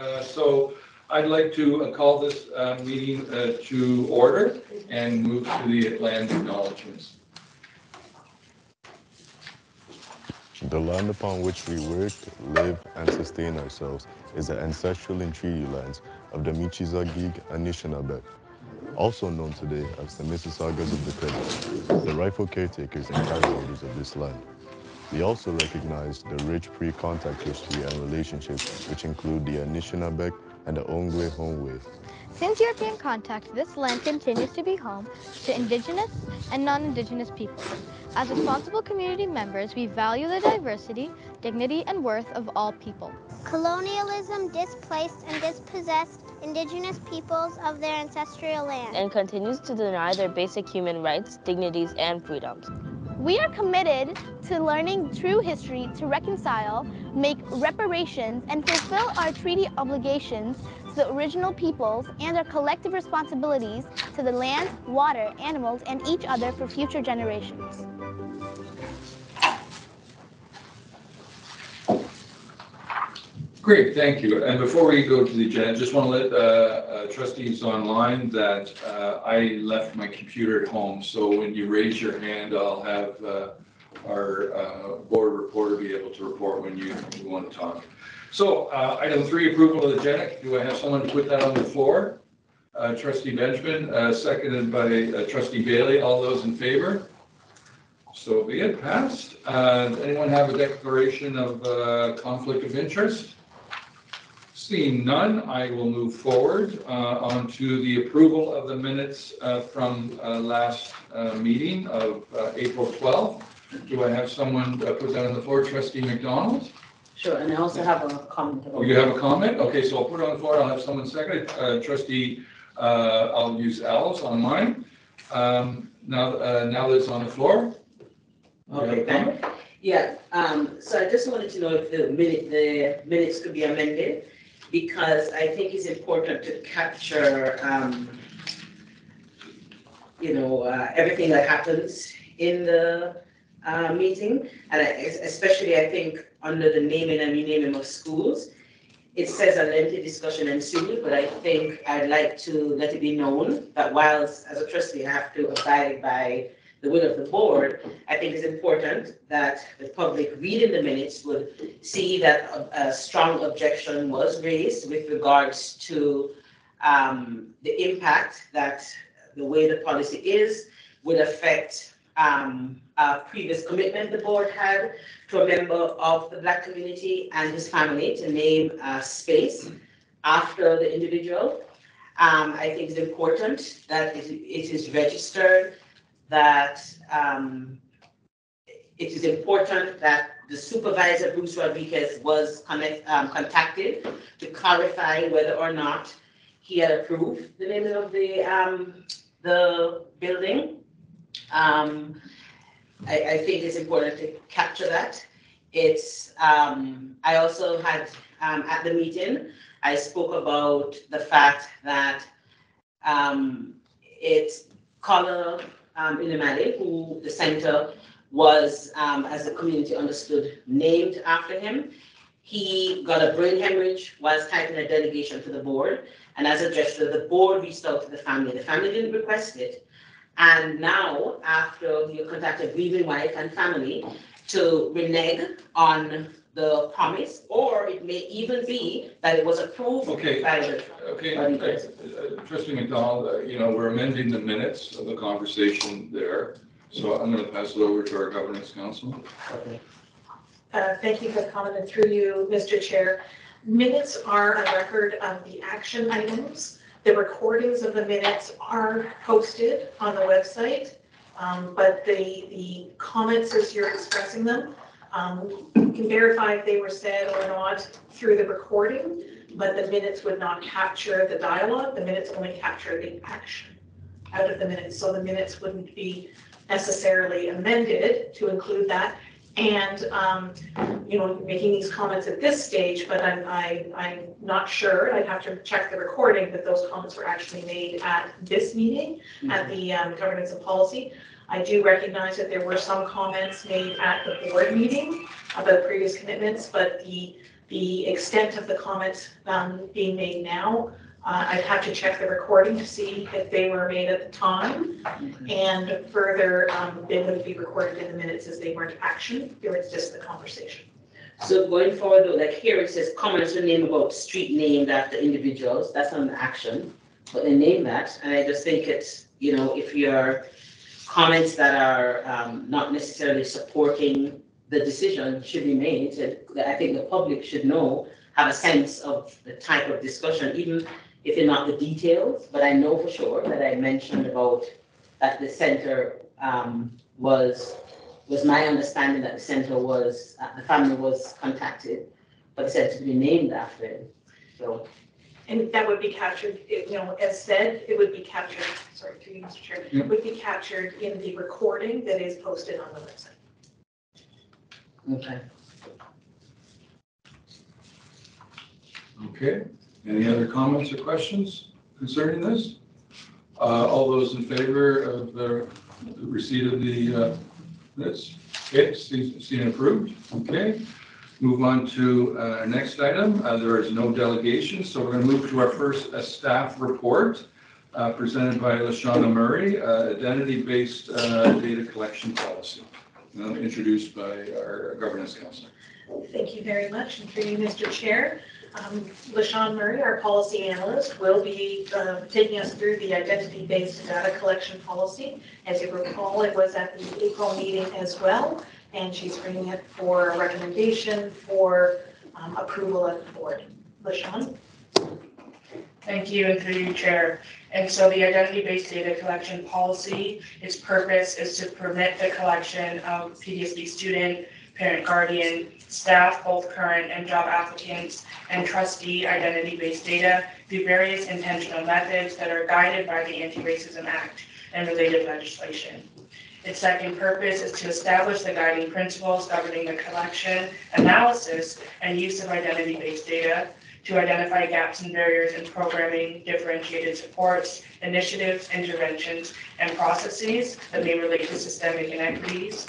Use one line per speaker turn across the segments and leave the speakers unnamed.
Uh, So I'd like to uh, call this uh, meeting uh, to order and move to the land acknowledgements.
The land upon which we work, live, and sustain ourselves is the ancestral and treaty lands of the Michi Saagiig Anishinaabe, also known today as the Mississaugas of the Credit, the rightful caretakers and holders of this land. We also recognize the rich pre-contact history and relationships which include the Anishinaabe and the Ongwe Hongwe.
Since European contact, this land continues to be home to Indigenous and non-Indigenous peoples. As responsible community members, we value the diversity, dignity, and worth of all people.
Colonialism displaced and dispossessed indigenous peoples of their ancestral land.
and continues to deny their basic human rights, dignities, and freedoms.
We are committed to learning true history to reconcile, make reparations, and fulfill our treaty obligations to the original peoples and our collective responsibilities to the land, water, animals, and each other for future generations.
Great, thank you. And before we go to the agenda, just want to let uh, uh, trustees online that uh, I left my computer at home. So when you raise your hand, I'll have uh, our uh, board reporter be able to report when you you want to talk. So item three, approval of the agenda. Do I have someone to put that on the floor? Trustee Benjamin, seconded by trustee Bailey. All those in favor? So be it passed. Does anyone have a declaration of conflict of interest? Seeing none, I will move forward uh, onto the approval of the minutes uh, from uh, last uh, meeting of uh, April 12th. Do I have someone uh, put that on the floor? Trustee McDonald?
Sure, and I also have a comment. about-
Oh, you have a comment? Okay, so I'll put it on the floor. I'll have someone second it. Uh, Trustee, uh, I'll use Al's on mine. Um, Now, uh, now that it's on the floor. you have a
Okay,
comment?
thank Yeah, um, so I just wanted to know if the minute, the minutes could be amended, because I think it's important to capture, um, you know, uh, everything that happens in the, uh, meeting, and especially, I think, under the naming and renaming of schools, it says a lengthy discussion ensued, but I think I'd like to let it be known that whilst, as a trustee, I have to abide by the will of the board, I think it's important that the public reading the minutes would see that a, a strong objection was raised with regards to um, the impact that the way the policy is would affect um, a previous commitment the board had to a member of the black community and his family to name a space after the individual. Um, I think it's important that it, it is registered that um, it is important that the supervisor, Bruce Rodrigues, was connect, um, contacted to clarify whether or not he had approved the naming of the, um, the building. Um, I, I think it's important to capture that. It's, um, I also had, um, at the meeting, I spoke about the fact that, um, it's Color um, Ilimali, who the center was, um, as the community understood, named after him. He got a brain hemorrhage whilst typing a delegation to the board. And as a gesture, the board reached out to the family. The family didn't request it. And now, after you contacted grieving wife and family to renege on the promise, or it may even be that it was approved
Okay,
by the
okay. uh, uh, Trustee McDonald, uh, you know, we're amending the minutes of the conversation there. So I'm going to pass it over to our governance counsel.
Uh, Thank you for the comment, and through you, Mr. Chair. Minutes are a record of the action items. The recordings of the minutes are posted on the website, um, but the, the comments as you're expressing them, um, you can verify if they were said or not through the recording, but the minutes would not capture the dialogue, the minutes only capture the action out of the minutes, so the minutes wouldn't be necessarily amended to include that. And, um, you know, making these comments at this stage, but I'm, I, I'm not sure, I'd have to check the recording, that those comments were actually made at this meeting, at the um, governance and policy. I do recognize that there were some comments made at the board meeting about previous commitments, but the, The extent of the comments um, being made now, uh, I'd have to check the recording to see if they were made at the time. And further, um, they would be recorded in the minutes as they weren't action, it was just the conversation.
So going forward, though, like here it says comments were named about street named after individuals, that's not an action, but they name that, and I just think it's, you know, if your comments that are um not necessarily supporting the decision should be made, I think the public should know, have a sense of the type of discussion, even if they're not the details, but I know for sure that I mentioned about that the center um was was my understanding that the center was, uh, the family was contacted, but the center to be named after it. So,
And that would be captured, you know, as said, it would be captured, sorry, through you, Mr. Chair,
Yeah.
would be captured in the recording that is posted on the website.
okay.
Okay, any other comments or questions concerning this? Uh, All those in favor of the the receipt of the uh, minutes? Okay, seen seen and approved, okay. Move on to uh, next item. Uh, There is no delegation, so we're going to move to our first uh, staff report uh, presented by LaShawna Murray, uh, identity-based uh, data collection policy, uh, introduced by our governance counselor.
Thank you very much, and through you, Mr. Chair. Um, LaShawn Murray, our policy analyst, will be uh, taking us through the identity-based data collection policy. As you recall, it was at the April meeting as well, and she's bringing it for recommendation for um, approval at the board. LaShawn?
Thank you, and through you, Chair. And so the identity-based data collection policy, its purpose is to permit the collection of PDSB student, parent, guardian, staff, both current and job applicants, and trustee identity-based data through various intentional methods that are guided by the Anti-Racism Act and related legislation. Its second purpose is to establish the guiding principles governing the collection, analysis, and use of identity-based data to identify gaps and barriers in programming, differentiated supports, initiatives, interventions, and processes that may relate to systemic inequities,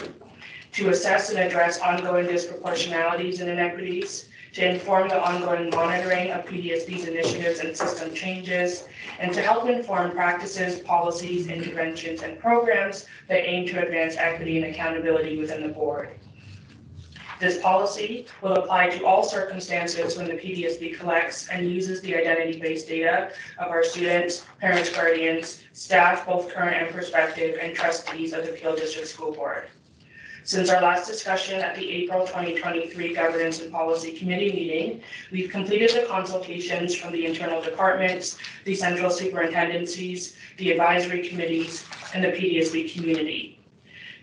to assess and address ongoing disproportionalities and inequities, to inform the ongoing monitoring of PDSB's initiatives and system changes, and to help inform practices, policies, interventions, and programs that aim to advance equity and accountability within the board. This policy will apply to all circumstances when the PDSB collects and uses the identity-based data of our students, parents, guardians, staff, both current and prospective, and trustees of the Peel District School Board. Since our last discussion at the April 2023 Governance and Policy Committee meeting, we've completed the consultations from the internal departments, the central superintendencies, the advisory committees, and the PDSB community.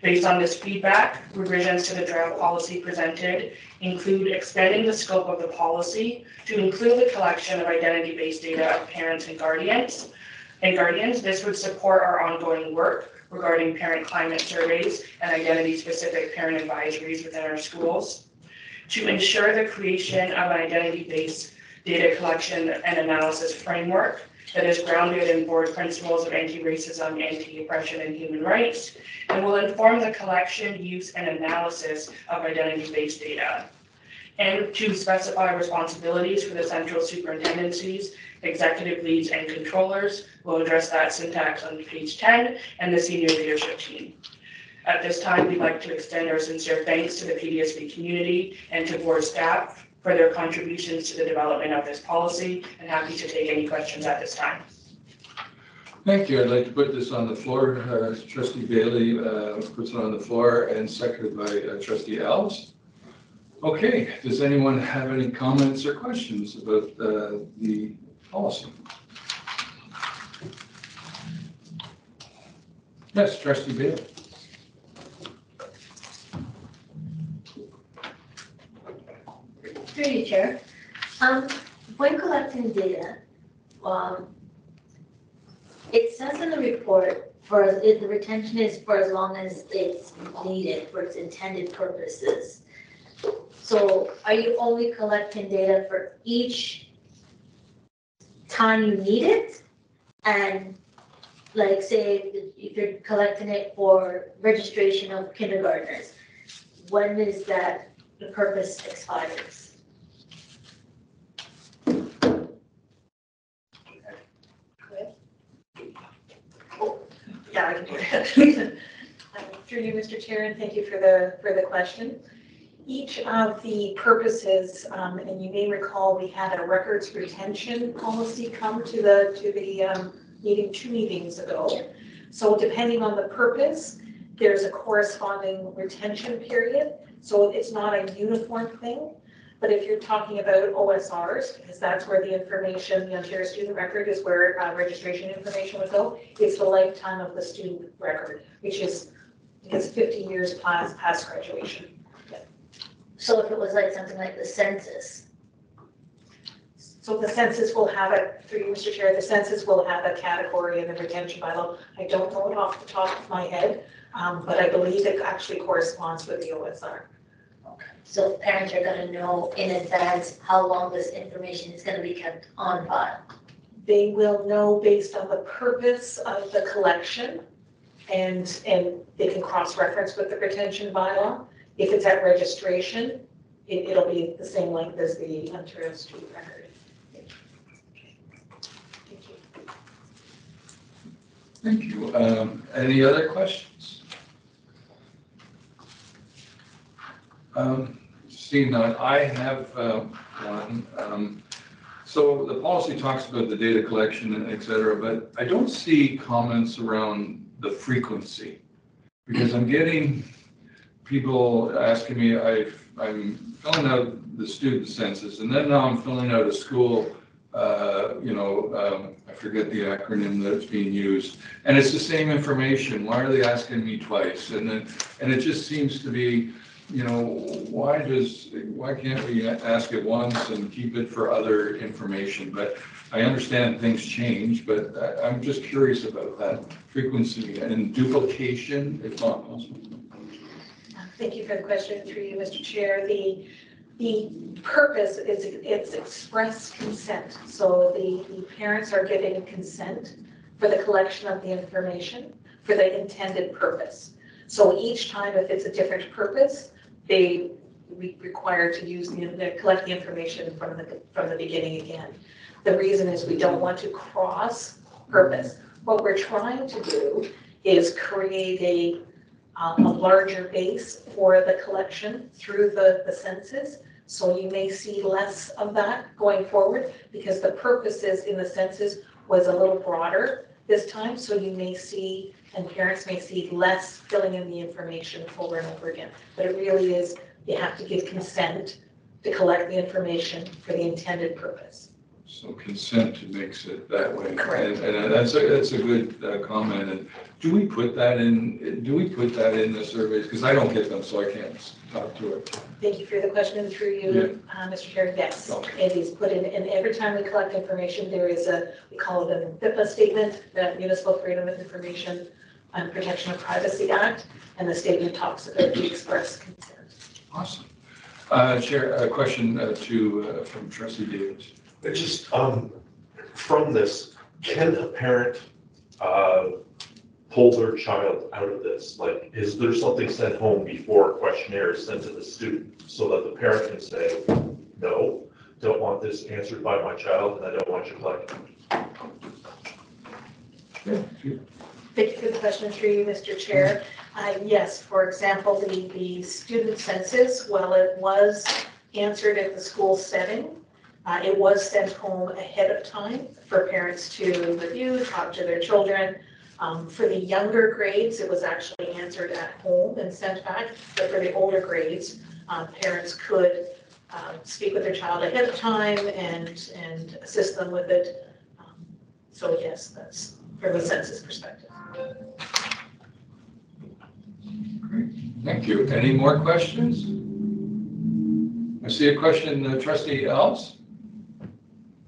Based on this feedback, revisions to the draft policy presented include expanding the scope of the policy to include the collection of identity-based data of parents and guardians. And guardians, this would support our ongoing work regarding parent climate surveys and identity-specific parent advisories within our schools. To ensure the creation of an identity-based data collection and analysis framework that is grounded in board principles of anti-racism, anti-oppression, and human rights, and will inform the collection, use, and analysis of identity-based data. And to specify responsibilities for the central superintendencies, executive leads, and controllers. We'll address that syntax on page 10, and the senior leadership team. At this time, we'd like to extend our sincere thanks to the PDSB community and to board staff for their contributions to the development of this policy, and happy to take any questions at this time.
Thank you. I'd like to put this on the floor. Uh, Trustee Bailey uh, puts it on the floor and seconded by uh, trustee Alves. Okay, does anyone have any comments or questions about uh, the policy? Yes, trustee Bailey.
Through you, Chair. Um, when collecting data, um, it says in the report, for, the retention is for as long as it's needed for its intended purposes. So are you only collecting data for each time you need it and like say if you're collecting it for registration of kindergartners when is that the purpose expires
Yeah, I can do it. Through you, Mr. Chair, and thank you for the for the question. Each of the purposes, um, and you may recall, we had a records retention policy come to the, to the, um, meeting two meetings ago. So depending on the purpose, there's a corresponding retention period. So it's not a uniform thing. But if you're talking about OSRs, because that's where the information, the Ontario Student Record is where uh, registration information would go, it's the lifetime of the student record, which is, is 50 years past, past graduation.
So if it was like something like the census,
So the census will have a, through you, Mr. Chair, the census will have a category in the retention bylaw. I don't know it off the top of my head, um, but I believe it actually corresponds with the OSR.
so parents are gonna know in advance how long this information is gonna be kept on file.
They will know based on the purpose of the collection, and, and they can cross-reference with the retention bylaw. If it's at registration, it, it'll be the same length as the Ontario Student Record. Thank you.
Thank you. Um, Any other questions? Um, Seeing I have uh, one. Um, So the policy talks about the data collection and et cetera, but I don't see comments around the frequency. Because I'm getting people asking me, I, I'm filling out the student census, and then now I'm filling out a school, uh, you know, um, I forget the acronym that's being used. And it's the same information. Why are they asking me twice? And then, and it just seems to be, you know, why does, why can't we ask it once and keep it for other information? But I understand things change, but I- I'm just curious about that frequency and duplication, if not possible.
Thank you for the question through you, Mr. Chair. The, the purpose is, it's express consent. So the, the parents are giving consent for the collection of the information for the intended purpose. So each time, if it's a different purpose, they re- require to use the, the- collect the information from the, from the beginning again. The reason is we don't want to cross purpose. What we're trying to do is create a uh, a larger base for the collection through the, the census. So you may see less of that going forward because the purposes in the census was a little broader this time. So you may see, and parents may see less filling in the information over and over again. But it really is, you have to give consent to collect the information for the intended purpose.
So consent makes it that way.
Correct.
And and that's a, that's a good uh, comment. And do we put that in, do we put that in the surveys? Because I don't get them, so I can't talk to it.
Thank you for the question and through you, uh, Mr. Chair. Yes,
Okay.
it is put in, and every time we collect information, there is a, we call it a BIPA statement, the Municipal Freedom of Information and Protection of Privacy Act, and the statement talks about the express consent.
Awesome. Uh, Chair, a question uh, to, uh, from trustee
Davies. Just, um, from this, can a parent, uh, pull their child out of this? Like, is there something sent home before a questionnaire is sent to the student so that the parent can say, no, don't want this answered by my child and I don't want you to collecting?
Thank you for the question through you, Mr. Chair. Uh, Yes, for example, the, the student census, while it was answered at the school setting, uh, it was sent home ahead of time for parents to review, talk to their children. Um, For the younger grades, it was actually answered at home and sent back, but for the older grades, uh, parents could um, speak with their child ahead of time and, and assist them with it. Um, So yes, that's from a census perspective.
Thank you. Any more questions? I see a question, uh, trustee Alves?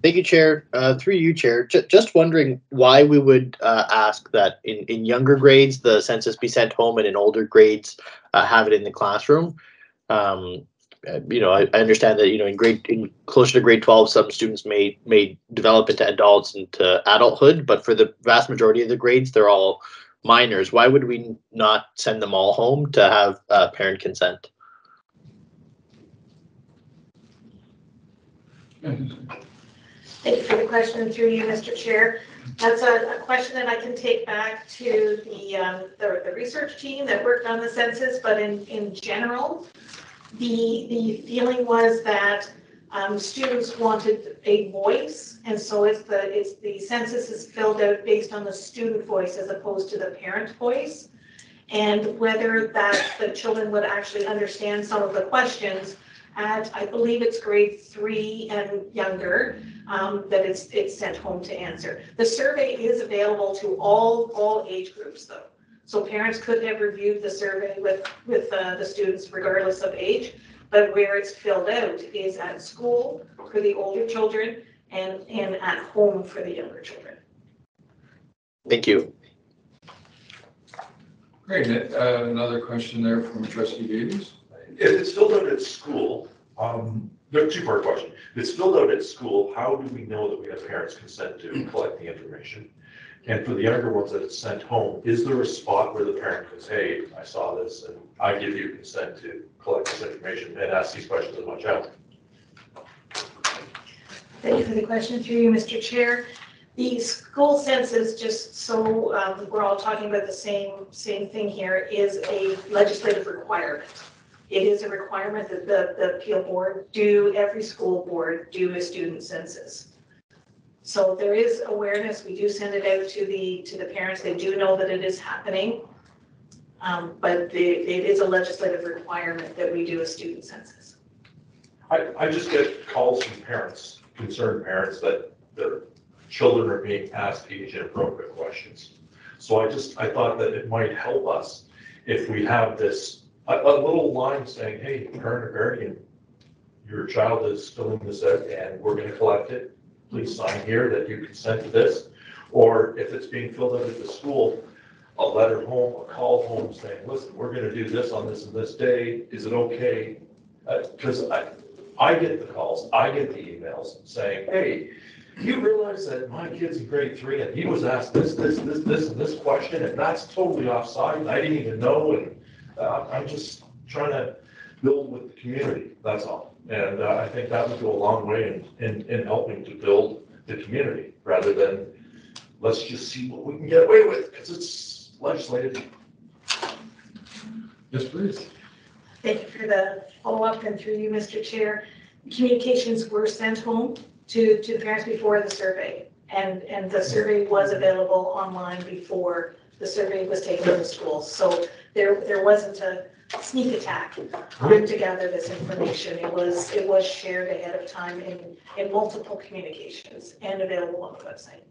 Thank you, Chair. Uh, through you, Chair. J- just wondering why we would uh, ask that in, in younger grades the census be sent home, and in older grades uh, have it in the classroom. Um, you know, I, I understand that you know in grade in closer to grade twelve, some students may may develop into adults into adulthood, but for the vast majority of the grades, they're all minors. Why would we not send them all home to have uh, parent consent?
Thank you for the question through you, Mr. Chair. That's a, a question that I can take back to the, um, the, the research team that worked on the census, but in, in general, the, the feeling was that, um, students wanted a voice, and so it's the, it's, the census is filled out based on the student voice as opposed to the parent voice. And whether that the children would actually understand some of the questions at, I believe it's grade three and younger, um, that it's, it's sent home to answer. The survey is available to all, all age groups though. So parents could have reviewed the survey with, with, uh, the students regardless of age. But where it's filled out is at school for the older children and, and at home for the younger children.
Thank you.
Great, uh, another question there from trustee Davies.
If it's filled out at school, um, there's a two-part question. It's filled out at school, how do we know that we have parents' consent to collect the information? And for the younger ones that it's sent home, is there a spot where the parent goes, hey, I saw this and I give you consent to collect this information and ask these questions of my child?
Thank you for the question through you, Mr. Chair. The school census, just so um, we're all talking about the same, same thing here, is a legislative requirement. It is a requirement that the, the appeal board do, every school board do a student census. So there is awareness, we do send it out to the, to the parents, they do know that it is happening. Um, But the, it is a legislative requirement that we do a student census.
I, I just get calls from parents, concerned parents, that their children are being asked age inappropriate questions. So I just, I thought that it might help us if we have this, a, a little line saying, hey, parent or guardian, your child is filling this out and we're gonna collect it. Please sign here that you consent to this. Or if it's being filled out at the school, a letter home, a call home saying, listen, we're gonna do this on this and this day. Is it okay? Uh, because I, I get the calls, I get the emails saying, hey, you realize that my kid's in grade three and he was asked this, this, this, this, and this question, and that's totally offside, and I didn't even know, and uh, I'm just trying to build with the community, that's all. And uh, I think that would go a long way in, in, in helping to build the community, rather than let's just see what we can get away with, because it's legislated.
Yes, please.
Thank you for the follow-up and through you, Mr. Chair. Communications were sent home to, to the parents before the survey. And, and the survey was available online before the survey was taken to the schools. So there, there wasn't a sneak attack um, to gather this information. It was, it was shared ahead of time in, in multiple communications and available on the website.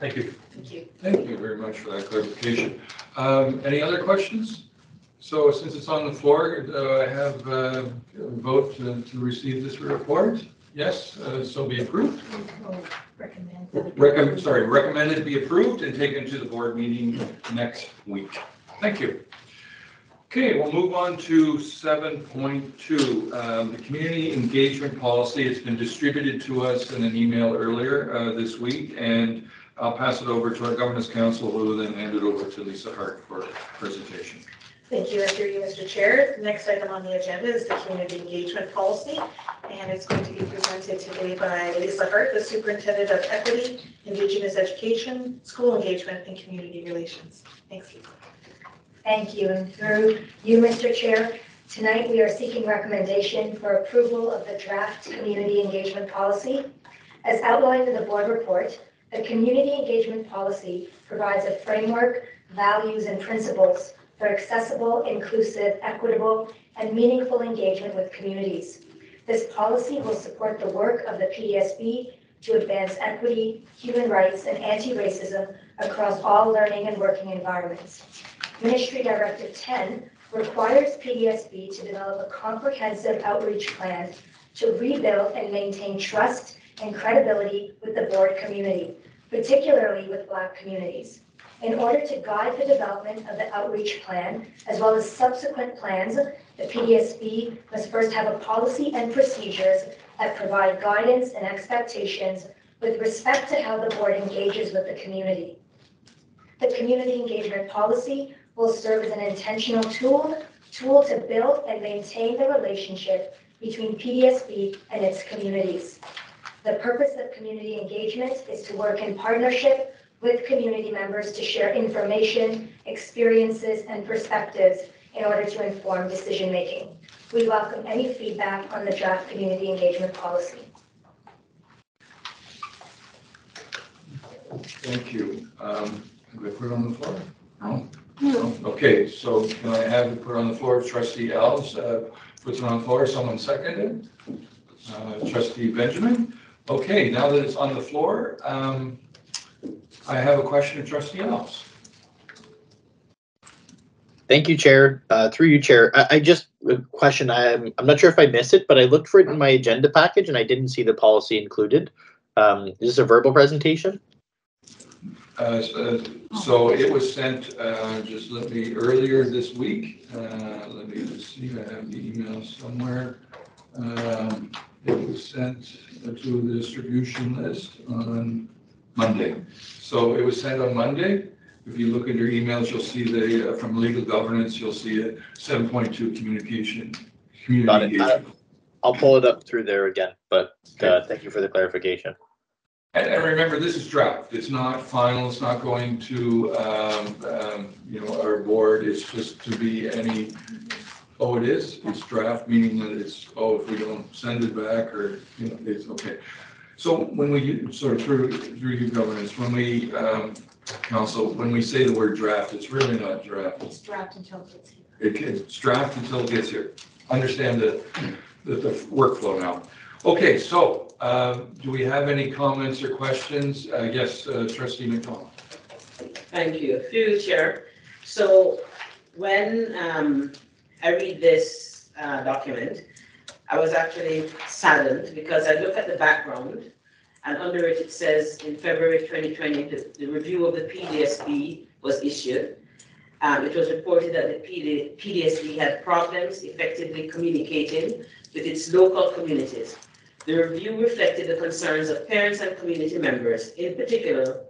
Thank you.
Thank you.
Thank you very much for that clarification. Um, Any other questions? So since it's on the floor, uh, I have uh, a vote to to receive this report. Yes, uh, so be approved.
Recommend.
Recommend, sorry, recommended to be approved and taken to the board meeting next week. Thank you. Okay, we'll move on to seven point two, um, the community engagement policy. It's been distributed to us in an email earlier uh, this week, and I'll pass it over to our governance counsel, who will then hand it over to Lisa Hart for presentation.
Thank you, and you, Mr. Chair. The Next item on the agenda is the community engagement policy, and it's going to be presented today by Lisa Hart, the Superintendent of Equity, Indigenous Education, School Engagement, and Community Relations. Thanks, Lisa.
Thank you. And through you, Mr. Chair, tonight we are seeking recommendation for approval of the draft community engagement policy. As outlined in the board report, the community engagement policy provides a framework, values, and principles for accessible, inclusive, equitable, and meaningful engagement with communities. This policy will support the work of the PDSB to advance equity, human rights, and anti-racism across all learning and working environments. Ministry Directive 10 requires PDSB to develop a comprehensive outreach plan to rebuild and maintain trust and credibility with the board community, particularly with Black communities. In order to guide the development of the outreach plan, as well as subsequent plans, the PDSB must first have a policy and procedures that provide guidance and expectations with respect to how the board engages with the community. The community engagement policy will serve as an intentional tool, tool to build and maintain the relationship between PDSB and its communities. The purpose of community engagement is to work in partnership with community members to share information, experiences, and perspectives in order to inform decision-making. We welcome any feedback on the draft community engagement policy.
Thank you. Um, Have I put it on the floor? No? Okay, so can I have it put on the floor? Trustee Alves uh, puts it on the floor. Someone seconded? Uh, Trustee Benjamin? Okay, now that it's on the floor, um, I have a question of trustee Alves.
Thank you, Chair. Uh, through you, Chair. I, I just a question. I'm I'm not sure if I missed it, but I looked for it in my agenda package and I didn't see the policy included. Um, is this a verbal presentation?
Uh, uh, So it was sent, uh, just let me, earlier this week, uh, let me just see, I have the email somewhere. Um, It was sent to the distribution list on Monday. So it was sent on Monday. If you look at your emails, you'll see the, uh, from legal governance, you'll see it, 7.2 communication.
Got it. I'll pull it up through there again, but uh, thank you for the clarification.
And, and remember, this is draft. It's not final. It's not going to, um, um, you know, our board. It's just to be any, oh, it is? It's draft, meaning that it's, oh, if we don't send it back or, you know, it's okay. So when we, sort of through, through your governance, when we, um, council, when we say the word draft, it's really not draft.
It's draft until it gets here.
It can, it's draft until it gets here. Understand the, the, the workflow now. Okay, so, um, do we have any comments or questions? Uh, yes, uh, trustee McDonald.
Thank you, Chair. So when um, I read this uh, document, I was actually saddened because I look at the background and under it, it says in February 2020, the, the review of the PDSB was issued. Um, it was reported that the PD, PDSB had problems effectively communicating with its local communities. The review reflected the concerns of parents and community members, in particular,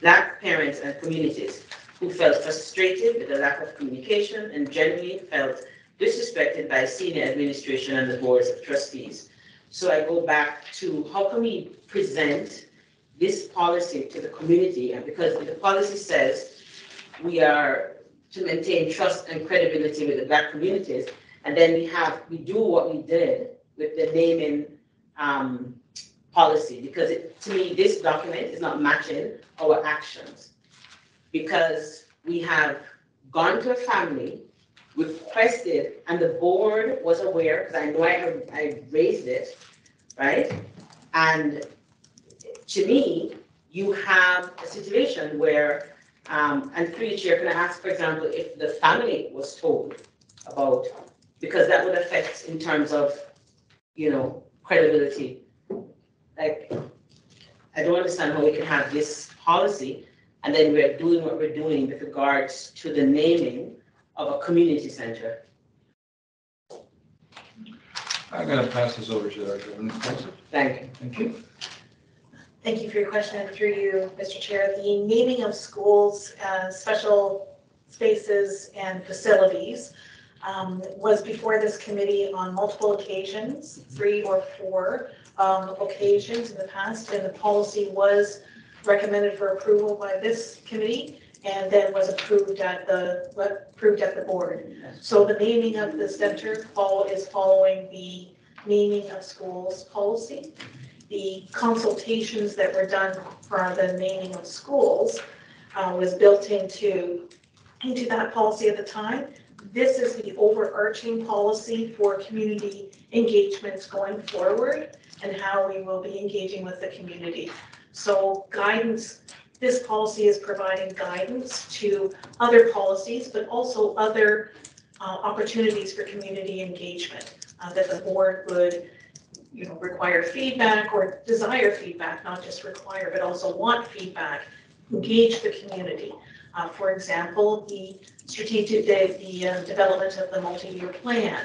Black parents and communities who felt frustrated with the lack of communication and generally felt disrespected by senior administration and the boards of trustees. So I go back to how can we present this policy to the community? And because the policy says we are to maintain trust and credibility with the black communities, and then we have, we do what we did with the naming um, policy, because it, to me, this document is not matching our actions. Because we have gone to a family, requested, and the board was aware, because I know I, have- I raised it, right? And to me, you have a situation where, um, and through your chair, can I ask, for example, if the family was told about, because that would affect in terms of, you know, credibility. Like, I don't understand how we can have this policy and then we're doing what we're doing with regards to the naming of a community center.
I'm going to pass this over to our governance counsel.
Thank you.
Thank you.
Thank you for your question and through you, Mr. Chair. The naming of schools, uh, special spaces and facilities um, was before this committee on multiple occasions, three or four um, occasions in the past, and the policy was recommended for approval by this committee and then was approved at the, approved at the board. So the naming of the center follow, is following the naming of schools policy. The consultations that were done for the naming of schools uh, was built into, into that policy at the time. This is the overarching policy for community engagements going forward and how we will be engaging with the community. So guidance, this policy is providing guidance to other policies, but also other uh, opportunities for community engagement uh, that the board would, you know, require feedback or desire feedback, not just require, but also want feedback, engage the community. Uh, For example, the strategic, the, the uh, development of the multi-year plan.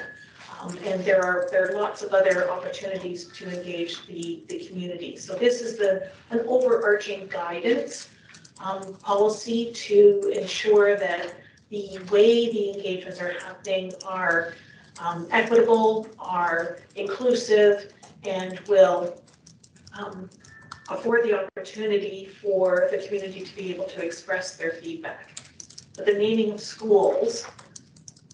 Um, And there are, there are lots of other opportunities to engage the, the community. So this is the, an overarching guidance um, policy to ensure that the way the engagements are happening are um, equitable, are inclusive, and will um, afford the opportunity for the community to be able to express their feedback. But the naming of schools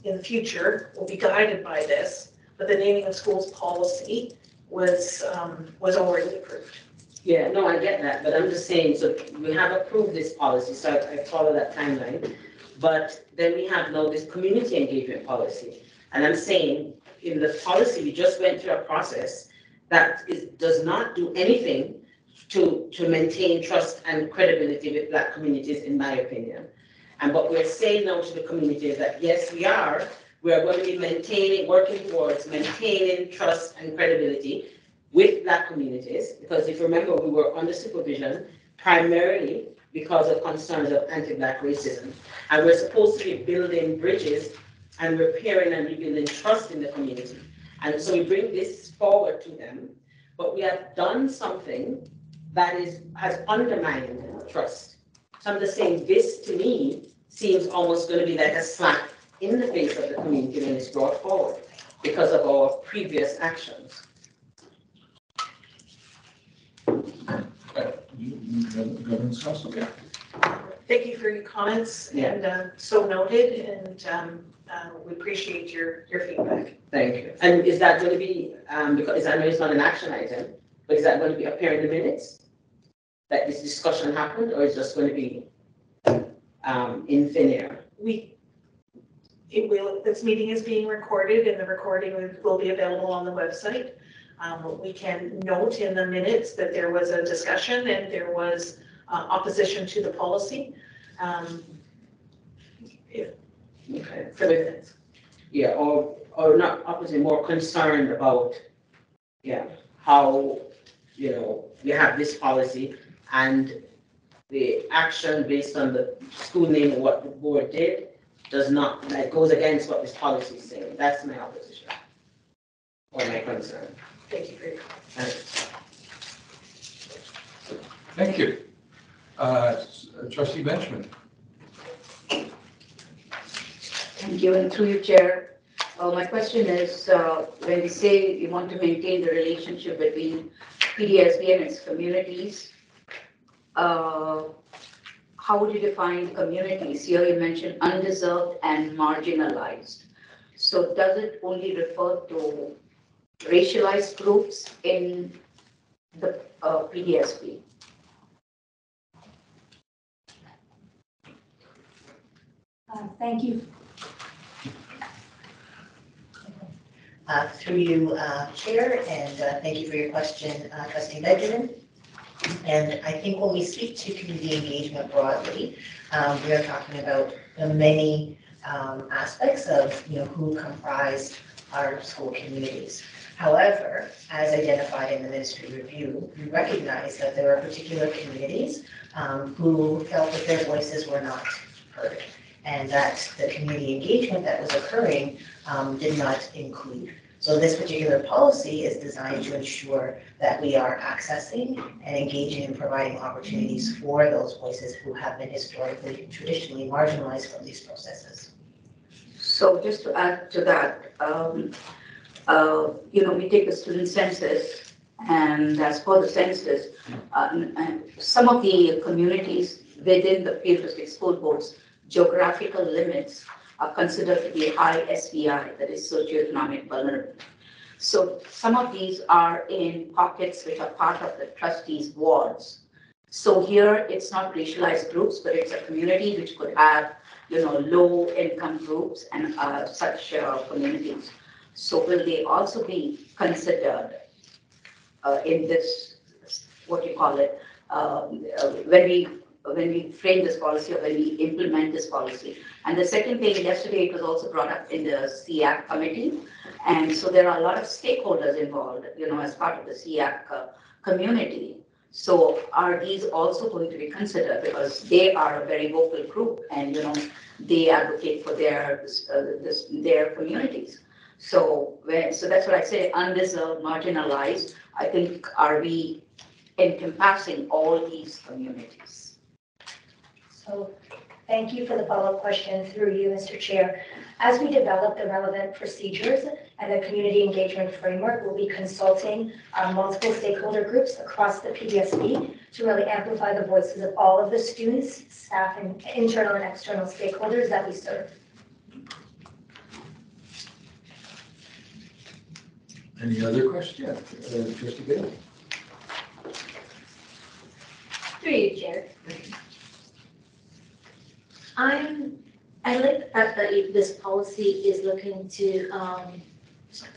in the future will be guided by this, but the naming of schools policy was, um, was already approved.
Yeah, no, I get that, but I'm just saying, so we have approved this policy, so I I follow that timeline. But then we have now this community engagement policy. And I'm saying, in the policy, we just went through a process that is, does not do anything to, to maintain trust and credibility with black communities, in my opinion. And what we're saying now to the community is that, yes, we are, we are going to be maintaining, working towards maintaining trust and credibility with black communities, because if you remember, we were under supervision primarily because of concerns of anti-black racism. And we're supposed to be building bridges and repairing and rebuilding trust in the community. And so we bring this forward to them, but we have done something that is, has undermined trust. So I'm just saying, this to me seems almost gonna be like a slap in the face of the community when it's brought forward because of our previous actions.
Governance Counsel, yeah.
Thank you for your comments and uh, so noted, and um, uh, we appreciate your, your feedback.
Thank you. And is that going to be, um, because I know it's not an action item, but is that going to be appear in the minutes? That this discussion happened, or is just going to be, um, in thin air?
We, it will, this meeting is being recorded and the recording will be available on the website. Um, We can note in the minutes that there was a discussion and there was uh, opposition to the policy. um,
Okay.
For the.
Yeah, or, or not, obviously more concerned about, yeah, how, you know, we have this policy and the action based on the school name and what the board did does not, that goes against what this policy is saying. That's my opposition. Or my concern.
Thank you for your comments.
Thank you. Uh, Trustee Benjamin.
Thank you, and through your Chair. Uh, My question is, uh, when we say we want to maintain the relationship between PDSB and its communities, uh, how would you define communities? Here you mentioned undeserved and marginalized. So does it only refer to racialized groups in the uh, PDSB?
Uh, Thank you.
Uh, Through you, uh, Chair, and uh, thank you for your question, uh, Trustee Benjamin. And I think when we speak to community engagement broadly, um, we are talking about the many um, aspects of, you know, who comprise our school communities. However, as identified in the ministry review, we recognize that there are particular communities um, who felt that their voices were not heard and that the community engagement that was occurring um, did not include. So this particular policy is designed to ensure that we are accessing and engaging and providing opportunities for those voices who have been historically, traditionally marginalized from these processes.
So just to add to that, um, uh, you know, we take the student census, and as for the census, uh, some of the communities within the Peel District School Board's geographical limits are considered to be high SVI, that is socioeconomic vulnerable. So some of these are in pockets which are part of the trustees' wards. So here, it's not racialized groups, but it's a community which could have, you know, low-income groups and uh, such uh, communities. So will they also be considered uh, in this, what you call it, um, uh, when we, when we frame this policy or when we implement this policy? And the second thing, yesterday it was also brought up in the CIAC committee. And so there are a lot of stakeholders involved, you know, as part of the CIAC uh, community. So are these also going to be considered because they are a very vocal group and, you know, they advocate for their, uh, this, their communities. So so that's what I say, undeserved, marginalized. I think, are we encompassing all these communities?
So
Thank you for the follow-up question through you, Mr. Chair. As we develop the relevant procedures and the community engagement framework, we'll be consulting uh, multiple stakeholder groups across the PDSB to really amplify the voices of all of the students, staff, and internal and external stakeholders that we serve.
Any other questions? Yeah, uh, Trustee Bailey?
Through you, Chair. I'm, I like the fact that this policy is looking to, um,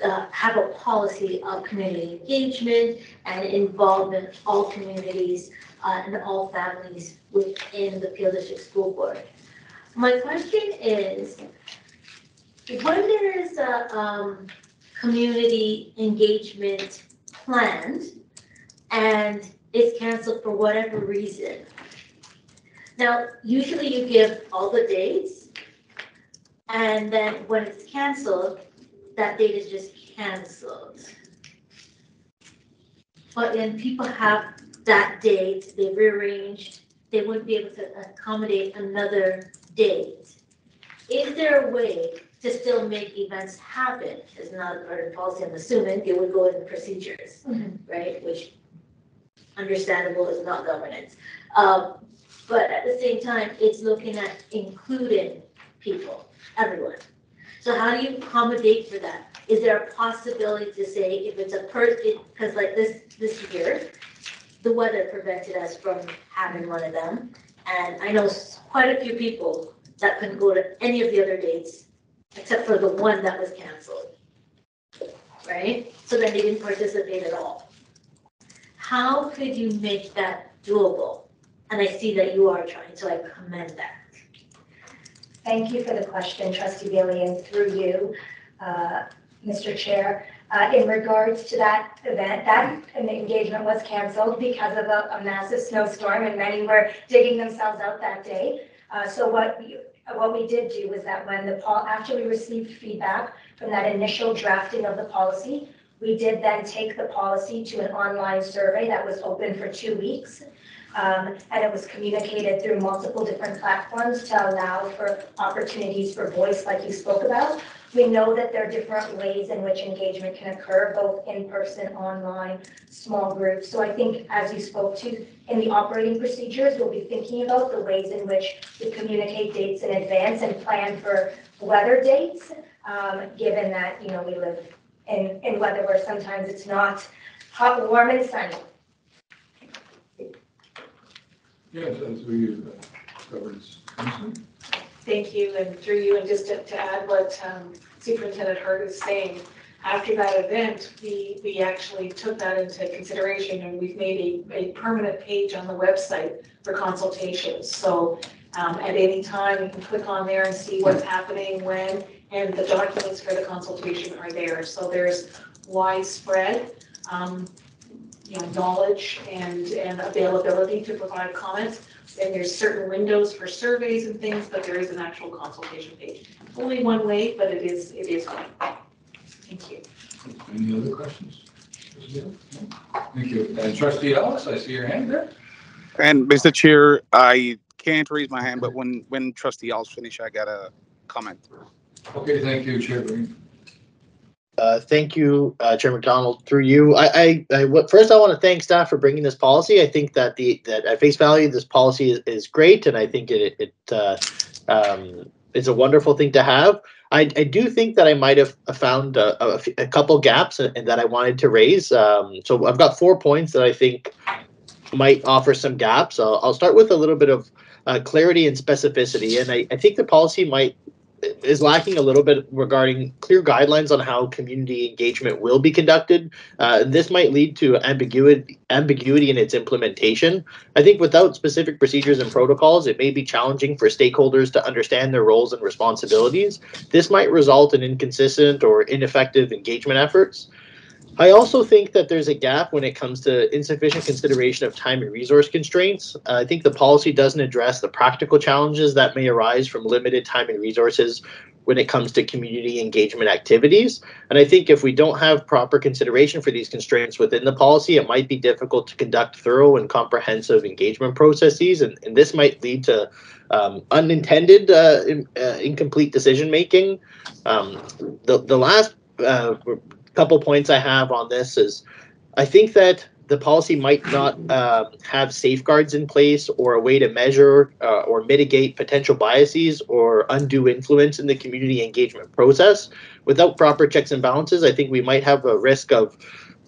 uh, have a policy of community engagement and involvement all communities, uh, and all families within the Peel District School Board. My question is, when there is a, um, community engagement planned and it's canceled for whatever reason, now, usually you give all the dates, and then when it's canceled, that date is just canceled. But when people have that date, they've rearranged, they wouldn't be able to accommodate another date. Is there a way to still make events happen? It's not part of policy, I'm assuming, it would go in the procedures, right? Which understandable is not governance. Um, but at the same time, it's looking at including people, everyone. So how do you accommodate for that? Is there a possibility to say if it's a per, because like this, this year, the weather prevented us from having one of them. And I know quite a few people that couldn't go to any of the other dates, except for the one that was canceled. Right? So then they didn't participate at all. How could you make that doable? And I see that you are trying, so I commend that.
Thank you for the question, trustee Bailey, and through you, uh, Mr. Chair. Uh, In regards to that event, that engagement was canceled because of a a massive snowstorm, and many were digging themselves out that day. Uh, So what, we- what we did do was that when the, pol- after we received feedback from that initial drafting of the policy, we did then take the policy to an online survey that was open for two weeks. Um, and it was communicated through multiple different platforms to allow for opportunities for voice, like you spoke about. We know that there are different ways in which engagement can occur, both in person, online, small groups. So I think, as you spoke to, in the operating procedures, we'll be thinking about the ways in which we communicate dates in advance and plan for weather dates, um, given that, you know, we live in, in weather where sometimes it's not hot, warm, and sunny.
Yes, as we.
Thank you, and through you, and just to, to add what um, Superintendent Hart is saying, after that event, we, we actually took that into consideration and we've made a, a permanent page on the website for consultations. So um, at any time, you can click on there and see what's happening, when, and the documents for the consultation are there. So there's widespread, um, you know, knowledge and, and availability to provide comments. And there's certain windows for surveys and things, but there is an actual consultation page. Only one way, but it is, it is one. Thank you.
Any other questions? Trustee Bailey? No? Thank you. And trustee Ellis, I see your hand there.
And Mr. Chair, I can't raise my hand, but when, when trustee Alves finish, I got a comment.
Okay, thank you, Chair Green.
Uh, thank you, uh, Chair McDonald. Through you, I, I, I first I want to thank staff for bringing this policy. I think that the that at face value, this policy is, is great, and I think it it uh, um, is a wonderful thing to have. I, I do think that I might have found a couple gaps and, and that I wanted to raise. Um, so I've got four points that I think might offer some gaps. I'll, I'll start with a little bit of uh, clarity and specificity, and I, I think the policy might is lacking a little bit regarding clear guidelines on how community engagement will be conducted. Uh, this might lead to ambiguity ambiguity in its implementation. I think without specific procedures and protocols, it may be challenging for stakeholders to understand their roles and responsibilities. This might result in inconsistent or ineffective engagement efforts. I also think that there's a gap when it comes to insufficient consideration of time and resource constraints. Uh, I think the policy doesn't address the practical challenges that may arise from limited time and resources when it comes to community engagement activities. And I think if we don't have proper consideration for these constraints within the policy, it might be difficult to conduct thorough and comprehensive engagement processes. And, and this might lead to um, unintended uh, in, uh, incomplete decision making. Um, the, the last uh, couple points I have on this is I think that the policy might not uh, have safeguards in place or a way to measure uh, or mitigate potential biases or undue influence in the community engagement process. Without proper checks and balances, I think we might have a risk of,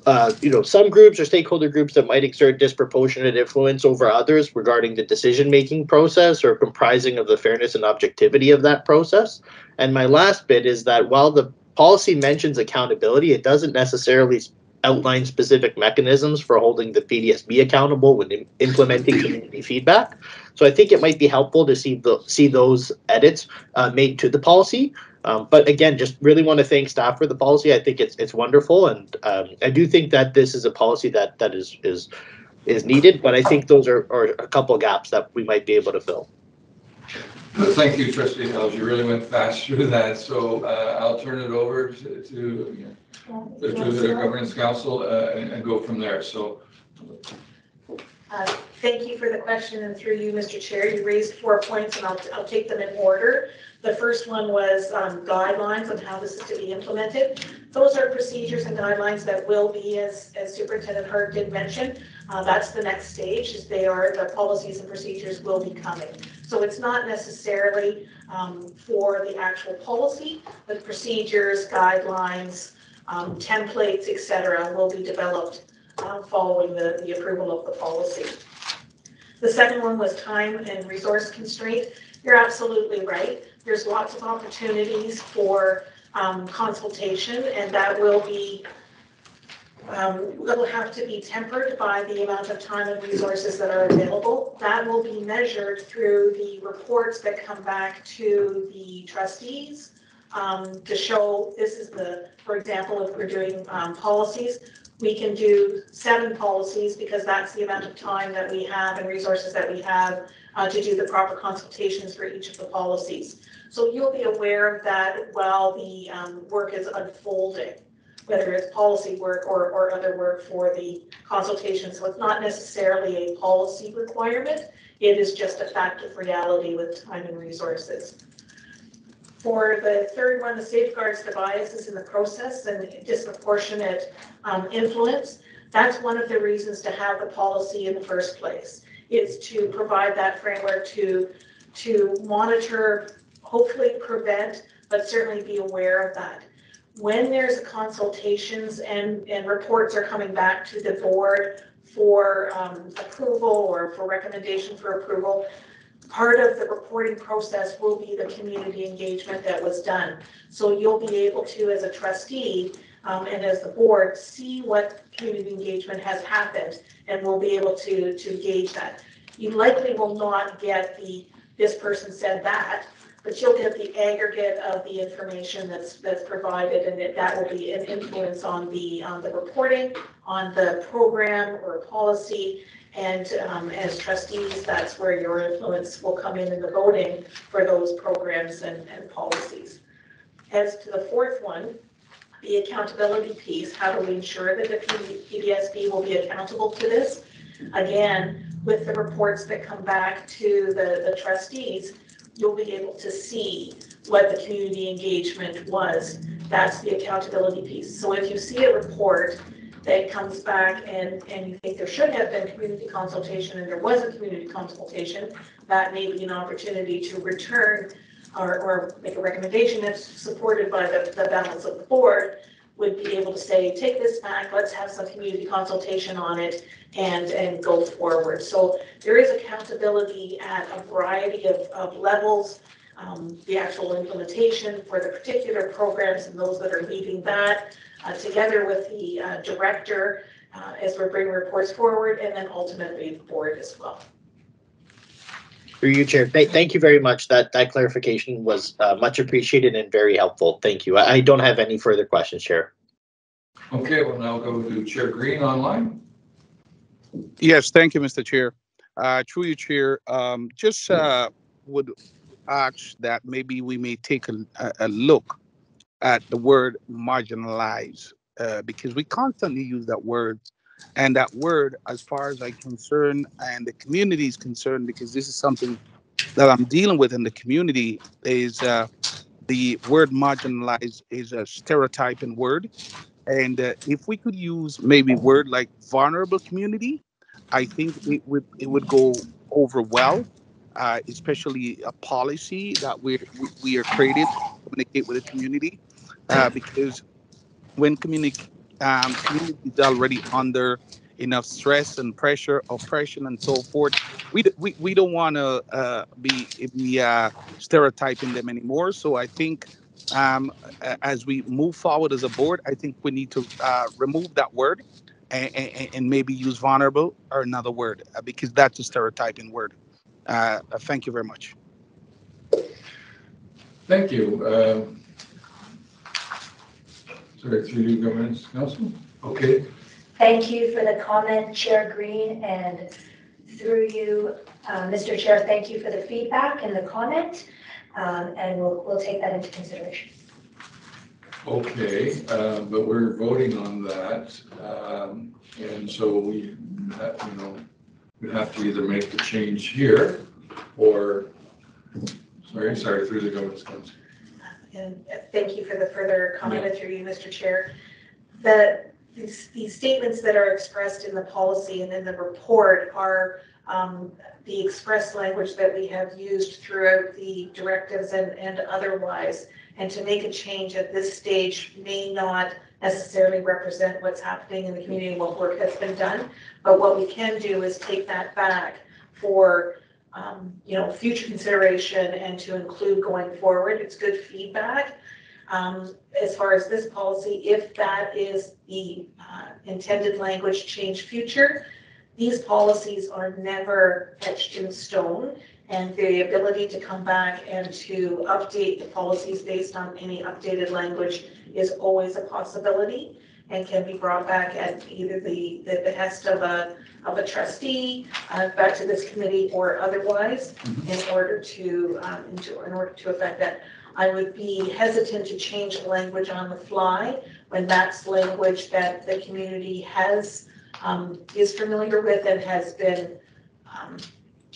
uh, you know, some groups or stakeholder groups that might exert disproportionate influence over others regarding the decision-making process or comprising of the fairness and objectivity of that process. And my last bit is that while the policy mentions accountability, it doesn't necessarily outline specific mechanisms for holding the PDSB accountable when Im- implementing community feedback. So I think it might be helpful to see the see those edits uh, made to the policy. Um, but again, just really want to thank staff for the policy. I think it's it's wonderful, and um, I do think that this is a policy that that is is is needed. But I think those are, are a couple gaps that we might be able to fill.
Thank you, trustee Held. You really went fast through that, so uh, I'll turn it over to, to to the governance counsel uh, and and go from there, so.
Uh, Thank you for the question, and through you, Mr. Chair, you raised four points, and I'll, I'll take them in order. The first one was um, guidelines on how this is to be implemented. Those are procedures and guidelines that will be, as, as Superintendent Hart did mention, uh, that's the next stage, is they are, the policies and procedures will be coming. So it's not necessarily um, for the actual policy, but procedures, guidelines, um, templates, etc., will be developed uh, following the, the approval of the policy. The second one was time and resource constraint. You're absolutely right. There's lots of opportunities for um, consultation, and that will be um, will have to be tempered by the amount of time and resources that are available. That will be measured through the reports that come back to the trustees um, to show this is the, for example, if we're doing um, policies, we can do seven policies because that's the amount of time that we have and resources that we have uh, to do the proper consultations for each of the policies. So you'll be aware of that while the um, work is unfolding, whether it's policy work or, or other work for the consultation. So it's not necessarily a policy requirement. It is just a fact of reality with time and resources. For the third one, the safeguards the biases in the process and disproportionate um, influence. That's one of the reasons to have the policy in the first place, is to provide that framework to, to monitor, hopefully prevent, but certainly be aware of that. When there's a consultations and, and reports are coming back to the board for um, approval or for recommendation for approval, part of the reporting process will be the community engagement that was done. So you'll be able to, as a trustee, um, and as the board, see what community engagement has happened, and we'll be able to, to gauge that. You likely will not get the, this person said that, but you'll get the aggregate of the information that's, that's provided, and that, that will be an influence on the, on the reporting, on the program or policy, and um, as trustees, that's where your influence will come in in the voting for those programs and, and policies. As to the fourth one, the accountability piece, how do we ensure that the PDSB will be accountable to this? Again, with the reports that come back to the, the trustees, you'll be able to see what the community engagement was. That's the accountability piece. So if you see a report that comes back and, and you think there should have been community consultation and there was a community consultation, that may be an opportunity to return or, or make a recommendation that's supported by the, the balance of the board would be able to say, take this back, let's have some community consultation on it and, and go forward. So there is accountability at a variety of, of levels. Um, the actual implementation for the particular programs and those that are leading that, uh, together with the uh, director uh, as we're bringing reports forward, and then ultimately the board as well.
Through you, Chair. Th- thank you very much. That that clarification was uh, much appreciated and very helpful. Thank you. I, I don't have any further questions, Chair.
Okay, we'll now go to Chair Green online.
Yes, thank you, Mr. Chair. Uh, through you, Chair, um, just uh, would ask that maybe we may take a, a, a look at the word marginalize uh, because we constantly use that word. And that word, as far as I'm concerned, and the community is concerned, because this is something that I'm dealing with in the community, is uh, the word marginalized is a stereotyping word. And uh, if we could use maybe word like vulnerable community, I think it would it would go over well, uh, especially a policy that we we are created to communicate with the community, uh, because when community um, community is already under enough stress and pressure, oppression, and so forth, we we, we don't want to uh, be be uh, stereotyping them anymore. So I think um, as we move forward as a board, I think we need to uh, remove that word and, and, and maybe use vulnerable or another word uh, because that's a stereotyping word. Uh, uh, thank you very much.
Thank you. Sorry, through you, Governance Counsel? Okay,
Thank you for the comment, Chair Green, and through you, uh, Mr. Chair, thank you for the feedback and the comment, um, and we'll, we'll take that into consideration.
okay, uh, but we're voting on that. um, And so we, have, you know, we have to either make the change here or, sorry, sorry, through the Governance Counsel.
And uh, thank you for the further comment through you, Mr. Chair. The, these, these statements that are expressed in the policy and in the report are um, the express language that we have used throughout the directives and, and otherwise. And to make a change at this stage may not necessarily represent what's happening in the community and what work has been done. But what we can do is take that back for um, you know, future consideration and to include going forward. It's good feedback. Um, as far as this policy, if that is the uh, intended language change future, these policies are never etched in stone. And the ability to come back and to update the policies based on any updated language is always a possibility and can be brought back at either the, the behest of a, of a trustee, uh, back to this committee or otherwise, in order to, um, into, in order to affect that. I would be hesitant to change the language on the fly when that's language that the community has, um, is familiar with and has been, um,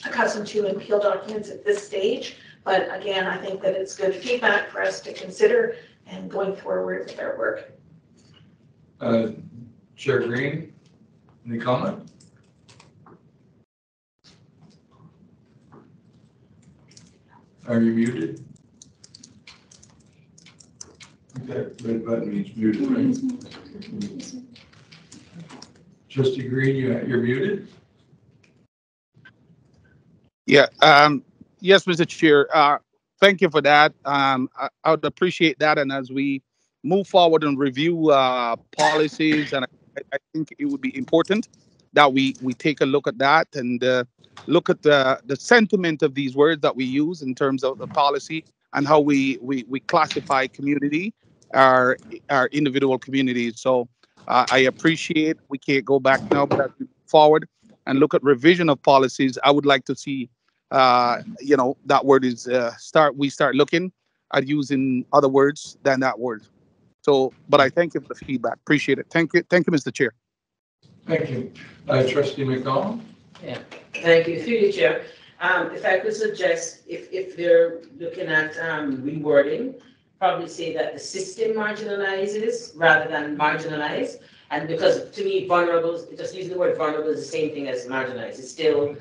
accustomed to in Peel documents at this stage. But again, I think that it's good feedback for us to consider and going forward with our work.
Uh, Chair Green, any comment? Are you muted? That red button means muted, right? Trustee Green, you, you're muted?
Yeah. Um, yes, Mr. Chair. Uh, thank you for that. Um, I, I would appreciate that. And as we move forward and review uh, policies, and I, I think it would be important that we we take a look at that and uh, look at the the sentiment of these words that we use in terms of the policy and how we we, we classify community, our our individual communities. So uh, I appreciate we can't go back now, but as we move forward and look at revision of policies, I would like to see uh, you know that word is uh, start we start looking at using other words than that word. So, but I thank you for the feedback. Appreciate it. Thank you. Thank you, Mr. Chair.
Thank you. Uh, Trustee McDonald?
Yeah, thank you, through you, Chair. Um, if I could suggest, if, if they're looking at, um, rewording, probably say that the system marginalizes rather than marginalize. And because to me, vulnerable, just using the word vulnerable is the same thing as marginalized. It's still,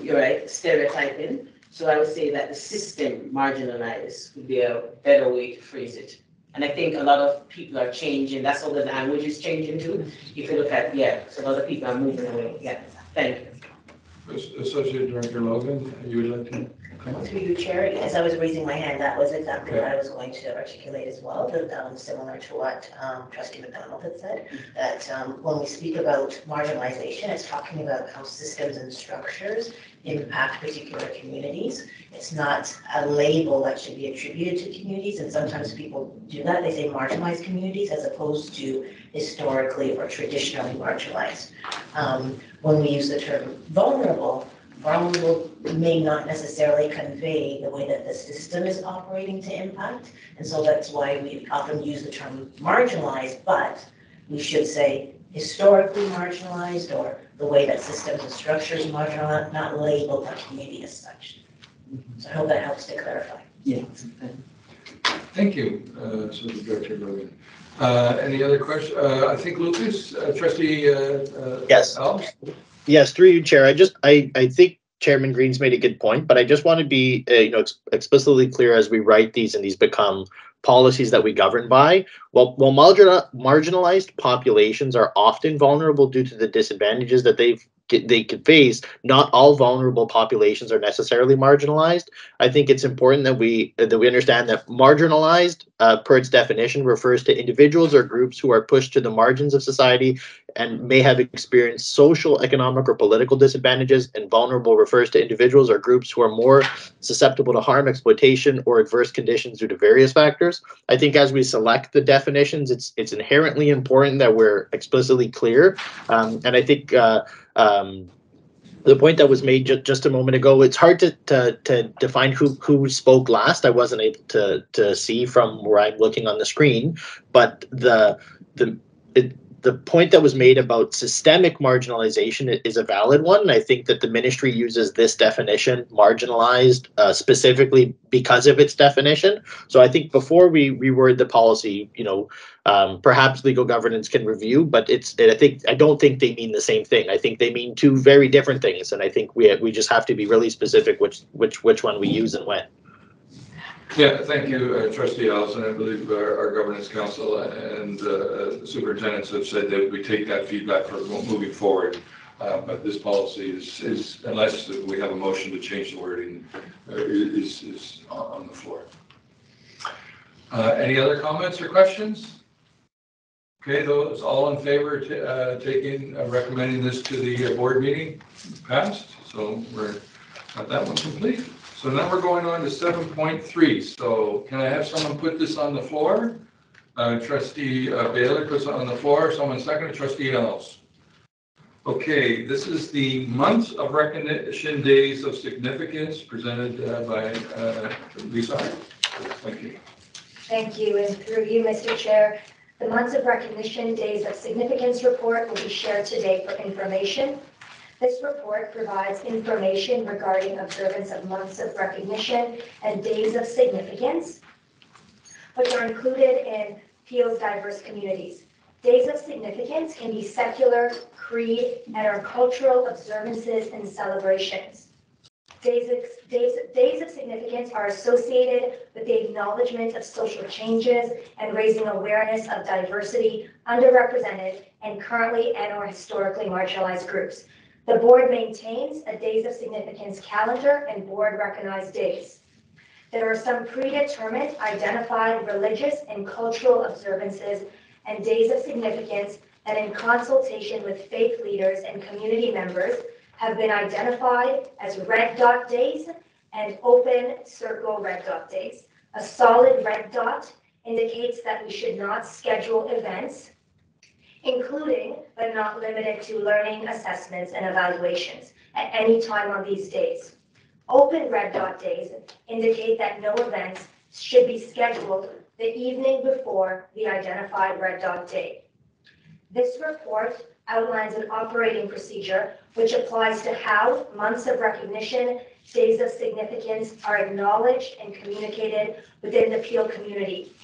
you're right, stereotyping. So I would say that the system marginalized would be a better way to phrase it. And I think a lot of people are changing, that's all the language is changing too. If you look at, yeah, so a lot of people are moving away, yeah, thank you.
Associate Director Logan, you would like to?
Through you, Chair, as I was raising my hand, that was exactly what I was going to articulate as well, that, um, similar to what, um, trustee McDonald had said, that, um, when we speak about marginalization, it's talking about how systems and structures impact particular communities. It's not a label that should be attributed to communities, and sometimes people do that, they say marginalized communities as opposed to historically or traditionally marginalized. Um, when we use the term vulnerable, vulnerable may not necessarily convey the way that the system is operating to impact. And so that's why we often use the term marginalized, but we should say historically marginalized or the way that systems and structures marginalized, not labeled a community as such. So I hope that helps to clarify.
Yeah. Thank you, uh, Associate Director Logan. Uh, Any other questions? Uh, I think Lucas, uh, trustee uh, uh,
Yes.
Alves?
Yes, through you, Chair. I just, I, I think Chairman Green's made a good point, but I just want to be, uh, you know, ex- explicitly clear as we write these and these become policies that we govern by. While, while marginalized populations are often vulnerable due to the disadvantages that they've they could face, not all vulnerable populations are necessarily marginalized. I think it's important that we that we understand that marginalized, uh, per its definition, refers to individuals or groups who are pushed to the margins of society and may have experienced social, economic, or political disadvantages. And vulnerable refers to individuals or groups who are more susceptible to harm, exploitation, or adverse conditions due to various factors. I think as we select the definitions, it's it's inherently important that we're explicitly clear. Um, and I think. Uh, um, the point that was made ju- just a moment ago, it's hard to, to, to define who, who spoke last. I wasn't able to, to see from where I'm looking on the screen, but the, the, it, the point that was made about systemic marginalization is a valid one. I think that the ministry uses this definition, marginalized, uh, specifically because of its definition. So I think before we reword the policy, you know, um, perhaps legal governance can review, but it's, I think, I don't think they mean the same thing. I think they mean two very different things. And I think we, we just have to be really specific which, which, which one we use and when.
Yeah, thank you, uh, trustee Allison. I believe our our governance counsel and uh, superintendents have said that we take that feedback for moving forward. Uh, But this policy is, is unless we have a motion to change the wording, uh, is, is on the floor. Uh, Any other comments or questions? Okay, those all in favor, uh, taking, uh, recommending this to the uh, board meeting passed. So we're, got that one complete. So now we're going on to seven point three. So can I have someone put this on the floor? Uh, Trustee uh, Baylor puts it on the floor. Someone second, trustee Ellis. Okay, this is the months of recognition days of significance presented uh, by uh, Lisa. Thank you.
Thank you, and through you, Mr. Chair, the Months of Recognition Days of Significance report will be shared today for information. This report provides information regarding observance of months of recognition and days of significance, which are included in Peel's diverse communities. Days of significance can be secular, creed, and are cultural observances and celebrations. Days of, days, days of significance are associated with the acknowledgement of social changes and raising awareness of diversity, underrepresented, and currently and or historically marginalized groups. The board maintains a days of significance calendar and board recognized days. There are some predetermined identified religious and cultural observances and days of significance that in consultation with faith leaders and community members have been identified as red dot days and open circle red dot days. A solid red dot indicates that we should not schedule events, including but not limited to learning assessments and evaluations at any time on these days. Open red dot days indicate that no events should be scheduled the evening before the identified red dot date. This report outlines an operating procedure which applies to how months of recognition, days of significance are acknowledged and communicated within the Peel community.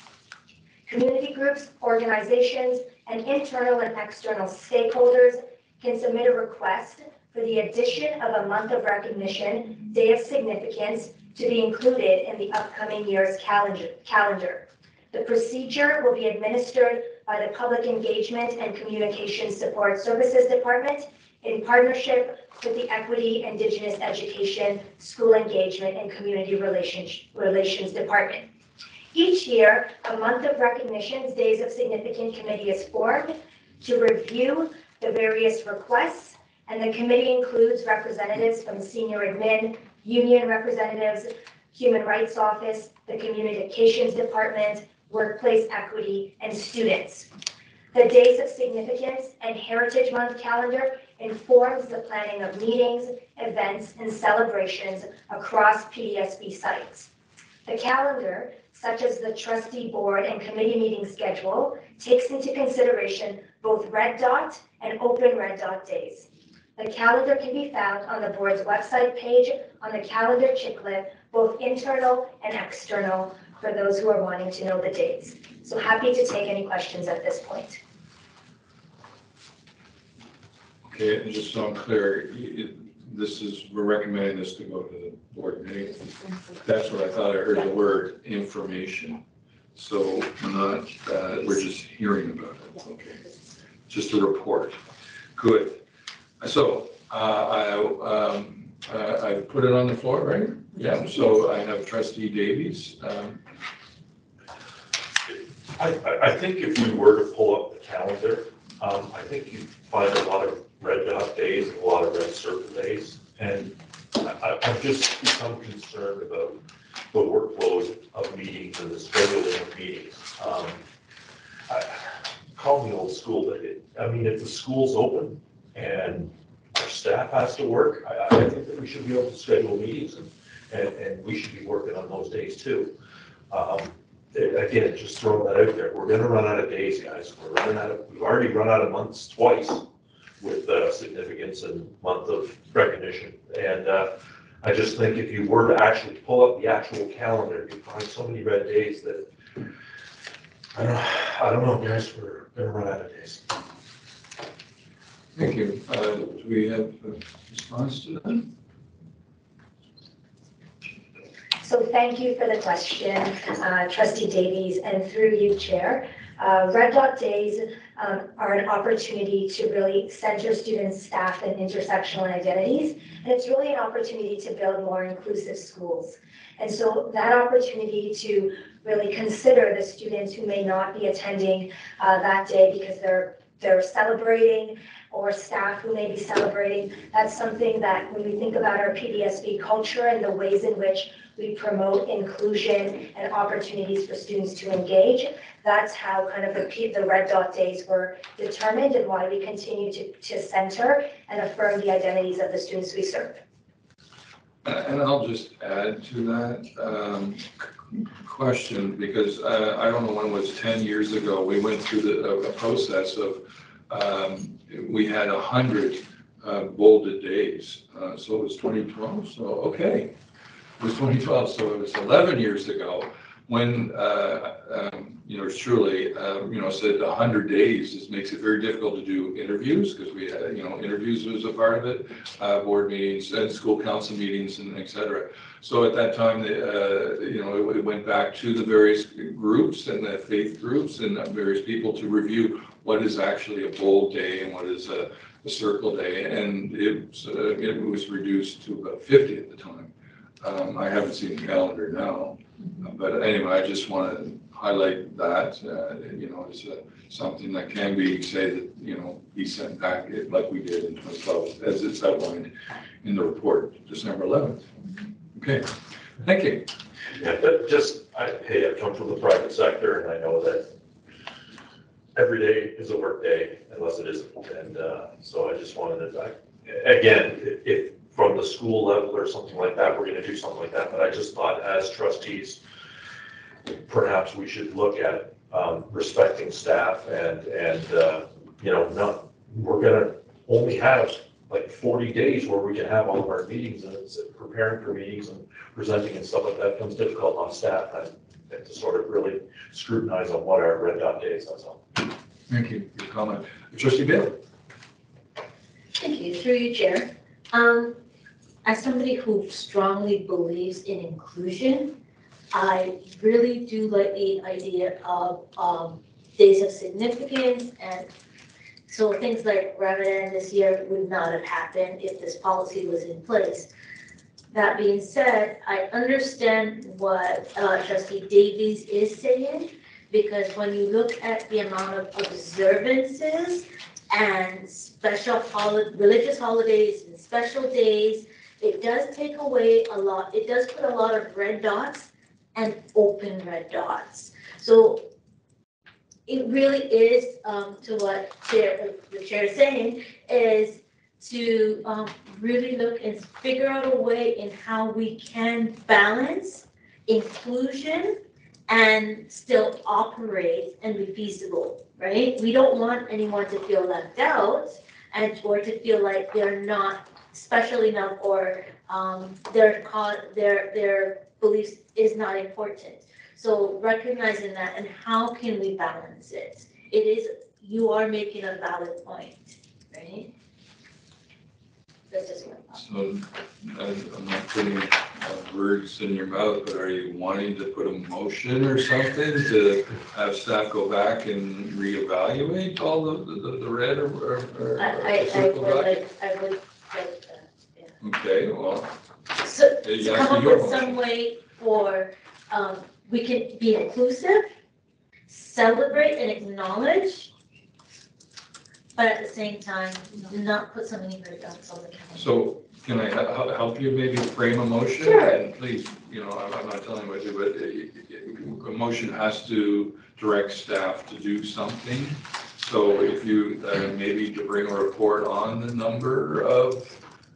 Community groups, organizations, and internal and external stakeholders can submit a request for the addition of a month of recognition, day of significance, to be included in the upcoming year's calendar. calendar. The procedure will be administered by the Public Engagement and Communication Support Services Department in partnership with the Equity, Indigenous Education, School Engagement, and Community Relations, Relations Department. Each year, a month of recognitions, Days of Significant Committee is formed to review the various requests, and the committee includes representatives from senior admin, union representatives, Human Rights Office, the Communications Department, Workplace Equity, and students. The Days of Significance and Heritage Month calendar informs the planning of meetings, events, and celebrations across PDSB sites. The calendar, such as the trustee board and committee meeting schedule, takes into consideration both red dot and open red dot days. The calendar can be found on the board's website page on the calendar chiclet, both internal and external, for those who are wanting to know the dates. So happy to take any questions at this point.
Okay, and just so I'm clear, this is, we're recommending this to go to the board meeting. That's what I thought I heard the word information. So we're not, uh, we're just hearing about it, okay? Just a report. Good. So, uh, I, um, uh, I put it on the floor, right? Yeah, so I have trustee Davies. Um,
I, I, I think if we were to pull up the calendar, um, I think you'd find a lot of red dot days, a lot of red circle days. And I, I've just become concerned about the workload of meetings and the scheduling of meetings. Um, I- Call me old school, but it, I mean, if the school's open and our staff has to work, I, I think that we should be able to schedule meetings and, and, and we should be working on those days too. Um, again, just throwing that out there, we're gonna run out of days, guys, we're running out of, we've already run out of months twice with uh, significance and month of recognition, and uh, I just think if you were to actually pull up the actual calendar, you'd find so many red days that, I don't, I don't know, guys, we're gonna run out of days.
Thank you. Uh, Do we have a response to that?
So thank you for the question, uh, trustee Davies, and through you, Chair. Uh, Red Dot Days um, are an opportunity to really center students, staff, and intersectional identities. And it's really an opportunity to build more inclusive schools. And so that opportunity to really consider the students who may not be attending uh, that day because they're they're celebrating or staff who may be celebrating. That's something that when we think about our PDSB culture and the ways in which we promote inclusion and opportunities for students to engage, that's how kind of the, the red dot days were determined and why we continue to, to center and affirm the identities of the students we serve.
And I'll just add to that um, question, because uh, I don't know when it was, 10 years ago, we went through the, a- process of, um, we had 100 uh, bolded days. Uh, So it was 2012, so, okay. It was 2012, so it was 11 years ago, when, uh, um, you know, truly, um, you know, said 100 days, this makes it very difficult to do interviews, because we had, you know, interviews was a part of it uh, board meetings and school council meetings and et cetera. So at that time, the, uh, you know, it- it went back to the various groups and the faith groups and various people to review what is actually a bold day and what is a, a circle day. And it, uh, it was reduced to about 50 at the time. Um, I haven't seen the calendar now, but anyway, I just want to highlight that, uh, you know, it's a something that can be, say that, you know, be sent back like we did in 2012, as it's outlined in the report, December 11th. Okay, thank you.
Yeah, but just, I, hey, I come from the private sector and I know that every day is a work day unless it isn't. And, uh, so I just wanted to, I- again, if, if from the school level or something like that, we're gonna do something like that, but I just thought as trustees, perhaps we should look at, um, respecting staff and, and, uh, you know, not, we're gonna only have like forty days where we can have all of our meetings and it's preparing for meetings and presenting and stuff like that becomes difficult on staff and and to sort of really scrutinize on what our red dot days, that's all.
Thank you for your comment. Trustee Bailey?
Thank you, through you, Chair. Um, as somebody who strongly believes in inclusion, I really do like the idea of, um, days of significance and so things like Ramadan this year would not have happened if this policy was in place. That being said, I understand what uh, trustee Davies is saying, because when you look at the amount of observances and special holi- religious holidays and special days, it does take away a lot, it does put a lot of red dots and open red dots. So it really is, um, to what chair, the chair is saying, is to um, really look and figure out a way in how we can balance inclusion and still operate and be feasible, right? We don't want anyone to feel left out and or to feel like they're not special enough or um, their co- their their beliefs is not important. So recognizing that and how can we balance it? It is you are making a valid point, right? That's just thought.
So I'm not putting uh, words in your mouth, but are you wanting to put a motion or something to have staff go back and reevaluate all the, the, the red or, or- or?
I I I would like, I would like that.
Okay, well,
So,
Yeah,
so come up
your
with some way for, um, we can be inclusive, celebrate and acknowledge, but at the same time, not put so many red on the calendar.
so can I hel- hel- help you maybe frame a motion?
Sure.
And please, you know, I'm, I'm not telling you what to do, but uh, a motion has to direct staff to do something. So if you, uh, maybe to bring a report on the number of,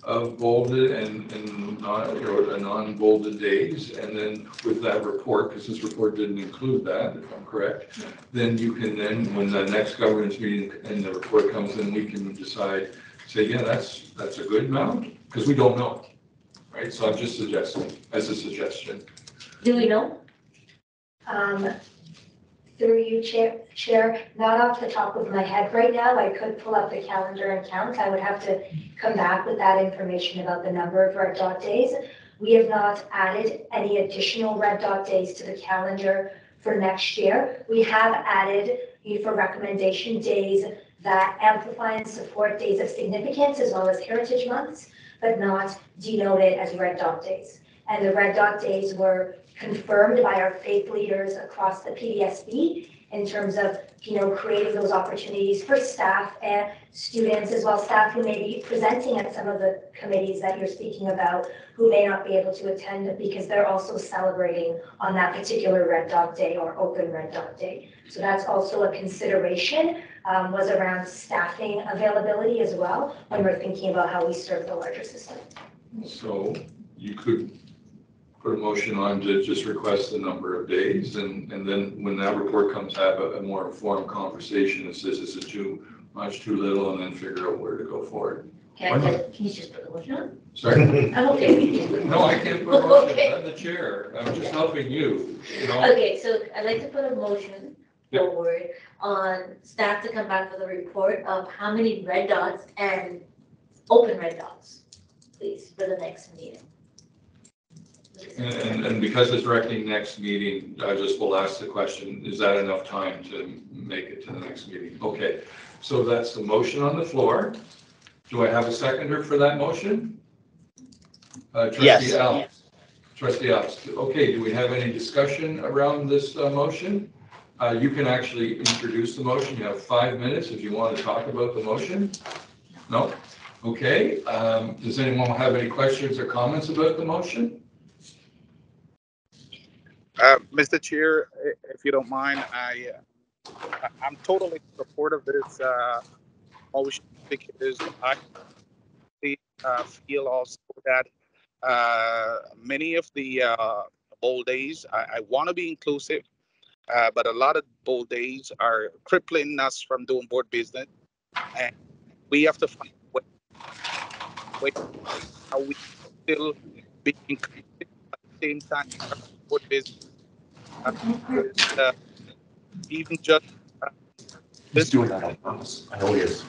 of bolded and, and non, the non-bolded days, and then with that report, because this report didn't include that, if I'm correct, then you can then, when the next governance meeting and the report comes in, we can decide, say, yeah, that's, that's a good amount, because we don't know, right? So I'm just suggesting, as a suggestion.
Do we know?
Um, Through you, Chair, Chair, not off the top of my head right now, I could pull up the calendar and count. I would have to come back with that information about the number of red dot days. We have not added any additional red dot days to the calendar for next year. We have added for recommendation days that amplify and support days of significance as well as heritage months, but not denoted as red dot days. And the red dot days were confirmed by our faith leaders across the PDSB in terms of, you know, creating those opportunities for staff and students as well, staff who may be presenting at some of the committees that you're speaking about, who may not be able to attend because they're also celebrating on that particular Red Dot Day or Open Red Dot Day. So that's also a consideration, um, was around staffing availability as well, when we're thinking about how we serve the larger system.
So you could put a motion on to just request the number of days, and, and then when that report comes, have a, a more informed conversation that says, is it too much, too little, and then figure out where to go forward.
Can I, just- can you just put the motion on?
Sorry?
I'm okay with you.
No, I can't put a motion,
Okay.
I'm the chair, I'm just helping you, you know?
Okay, so I'd like to put a motion
Yep.
forward on staff to come back with a report of how many red dots and open red dots, please, for the next meeting.
And, and- and because it's directing next meeting, I just will ask the question, is that enough time to make it to the next meeting? Okay, so that's the motion on the floor. Do I have a seconder for that motion? Uh,
Yes.
Trustee Alves. Trustee Alves, okay, do we have any discussion around this uh, motion? Uh, You can actually introduce the motion, you have five minutes if you want to talk about the motion. No? Okay, um, does anyone have any questions or comments about the motion?
Mr. Chair, if you don't mind, I, uh, I'm totally supportive of this, uh, motion because I uh, feel also that, uh, many of the, uh, bold days, I, I want to be inclusive, uh, but a lot of bold days are crippling us from doing board business. And we have to find a way, way how we still be inclusive at the same time board business. Uh, uh, even just uh,
He's doing that on purpose. I know he is.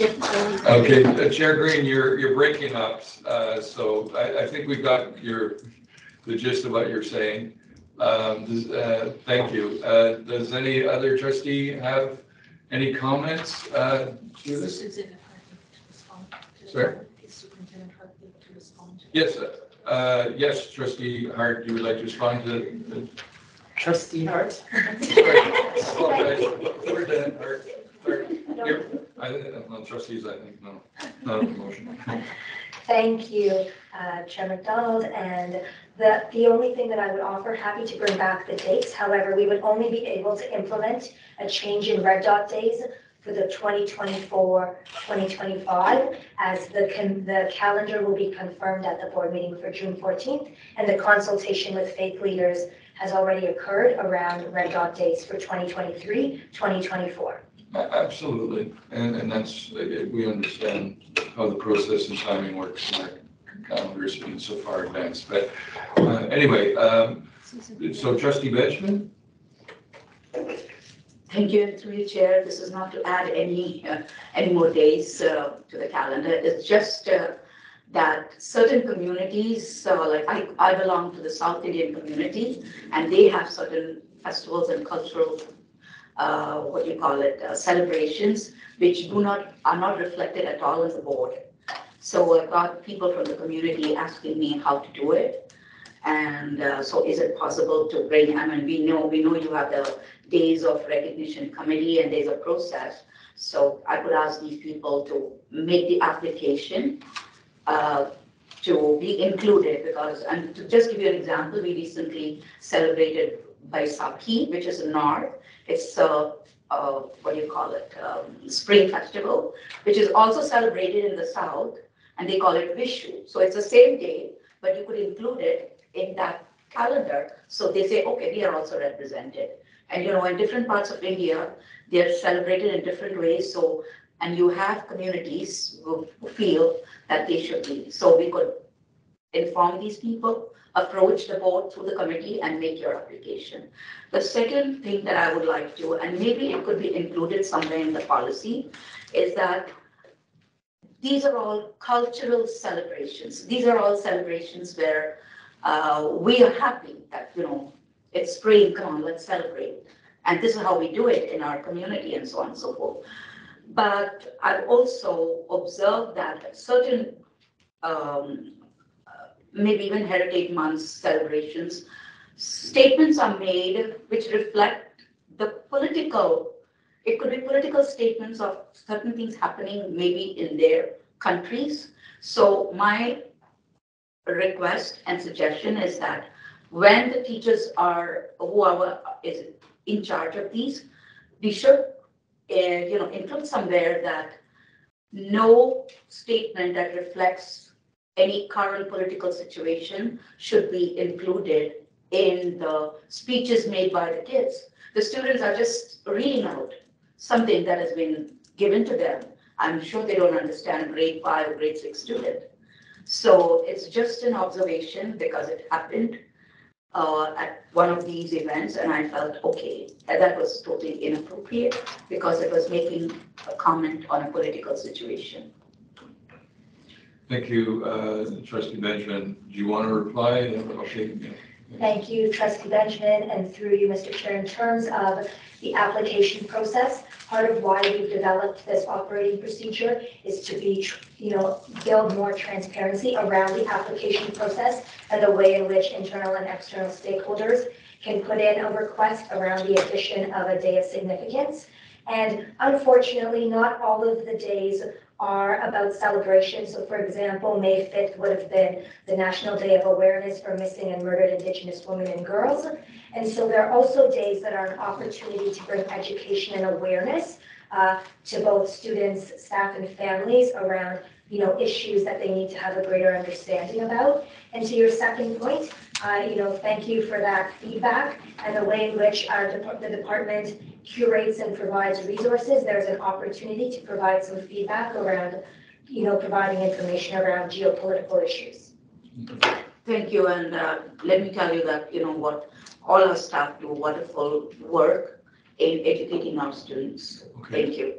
Okay, uh, Chair Green, you're, you're breaking up, uh, so I, I think we've got your, the gist of what you're saying. Um, does, uh, Thank you. Uh, Does any other trustee have any comments uh, to this? Sorry? Yes, uh, yes, trustee Hart, you would like to respond to? the-
Trustee Hart?
Apologize. We're done, Hart. Hart, you're- I, well, trustees, I think, no, not a motion.
Thank you, uh, Chair McDonald, and the, the only thing that I would offer, happy to bring back the dates. However, we would only be able to implement a change in red dot days for the 2024-2025, as the, the calendar will be confirmed at the board meeting for June 14th, and the consultation with faith leaders has already occurred around red dot dates for 2023, 2024.
Absolutely, and, and that's, we understand how the process and timing works, and our calendar's been so far advanced, but uh, anyway, um, so trustee Benjamin?
Thank you, and through you, Chair, this is not to add any, uh, any more days uh, to the calendar. It's just uh, that certain communities, like I, I belong to the South Indian community, and they have certain festivals and cultural, uh, what you call it, uh, celebrations, which do not, are not reflected at all in the board. So I got people from the community asking me how to do it. And uh, so is it possible to bring, I mean, we know, we know you have the days of recognition committee and there's a process. So I would ask these people to make the application uh, to be included because, and to just give you an example, we recently celebrated Baisakhi, which is North. It's a, uh, what do you call it, um, Spring Festival, which is also celebrated in the South and they call it Vishu. So it's the same day, but you could include it in that calendar. So they say, okay, we are also represented. And you know, in different parts of India, they're celebrated in different ways. So, and you have communities who feel that they should be. So we could inform these people, approach the board through the committee and make your application. The second thing that I would like to, and maybe it could be included somewhere in the policy, is that these are all cultural celebrations. These are all celebrations where uh, we are happy that, you know, it's spring, come on, let's celebrate. And this is how we do it in our community and so on and so forth. But I've also observed that certain, um, maybe even Heritage months celebrations, statements are made which reflect the political, it could be political statements of certain things happening maybe in their countries. So my request and suggestion is that when the teachers are, whoever is in charge of these, we should, uh, you know, include somewhere that no statement that reflects any current political situation should be included in the speeches made by the kids. The students are just reading out something that has been given to them. I'm sure they don't understand grade five or grade six student. So it's just an observation because it happened uh, at one of these events and I felt, okay, that was totally inappropriate because it was making a comment on a political situation.
Thank you, uh, trustee Benjamin. Do you want to reply? Okay.
Thank you, trustee Benjamin, and through you, Mr. Chair, in terms of the application process, part of why we've developed this operating procedure is to be, you know, build more transparency around the application process and the way in which internal and external stakeholders can put in a request around the addition of a day of significance. And unfortunately, not all of the days are about celebration. So for example, May 5th would have been the National Day of Awareness for Missing and Murdered Indigenous Women and Girls. And so there are also days that are an opportunity to bring education and awareness uh, to both students, staff, and families around you know, issues that they need to have a greater understanding about. And to your second point, uh, you know, thank you for that feedback and the way in which the department curates and provides resources. There's an opportunity to provide some feedback around, you know, providing information around geopolitical issues.
Thank you, and uh, let me tell you that, you know what, all our staff do wonderful work in educating our students. Okay. Thank you.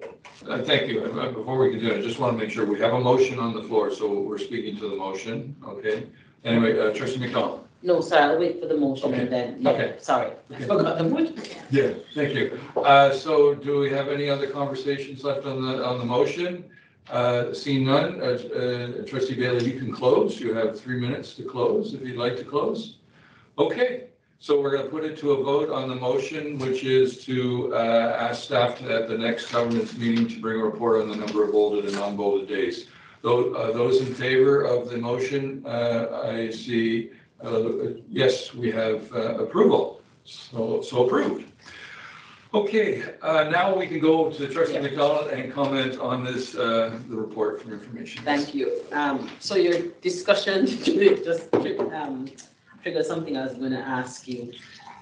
Uh, Thank you. Uh, Before we continue, I just want to make sure we have a motion on the floor, so we're speaking to the motion, okay? Anyway, uh, trustee McDonald?
No, sir, I'll wait for the motion and then, yeah,
Okay.
sorry, I
Okay.
forgot the motion.
Yeah, thank you. Uh, So do we have any other conversations left on the, on the motion? Uh, Seeing none, uh, uh, trustee Bailey, you can close. You have three minutes to close if you'd like to close. Okay, so we're going to put it to a vote on the motion, which is to uh, ask staff to- at the next governance meeting to bring a report on the number of bolded and non-bolded days. Tho- uh, Those in favor of the motion, uh, I see, yes, we have uh, approval. So, so approved. Okay, uh, now we can go to trustee McDonald and comment on this, uh, the report from information.
Thank you. Um, so your discussion just um, triggered something I was going to ask you.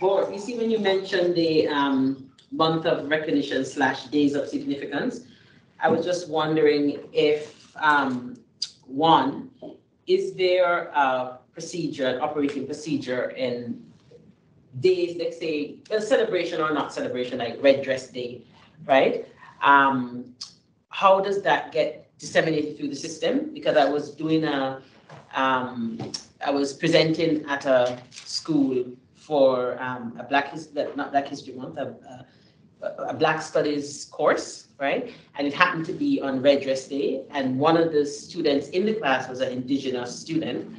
Or you see, when you mentioned the um, month of recognition slash days of significance, I was just wondering if um, one, is there a procedure, an operating procedure in days, let's say, a celebration or not celebration, like Red Dress Day, right? Um, how does that get disseminated through the system? Because I was doing a, um, I was presenting at a school for um, a Black History, not Black History Month, a, a, a Black Studies course, right? And it happened to be on Red Dress Day, and one of the students in the class was an Indigenous student,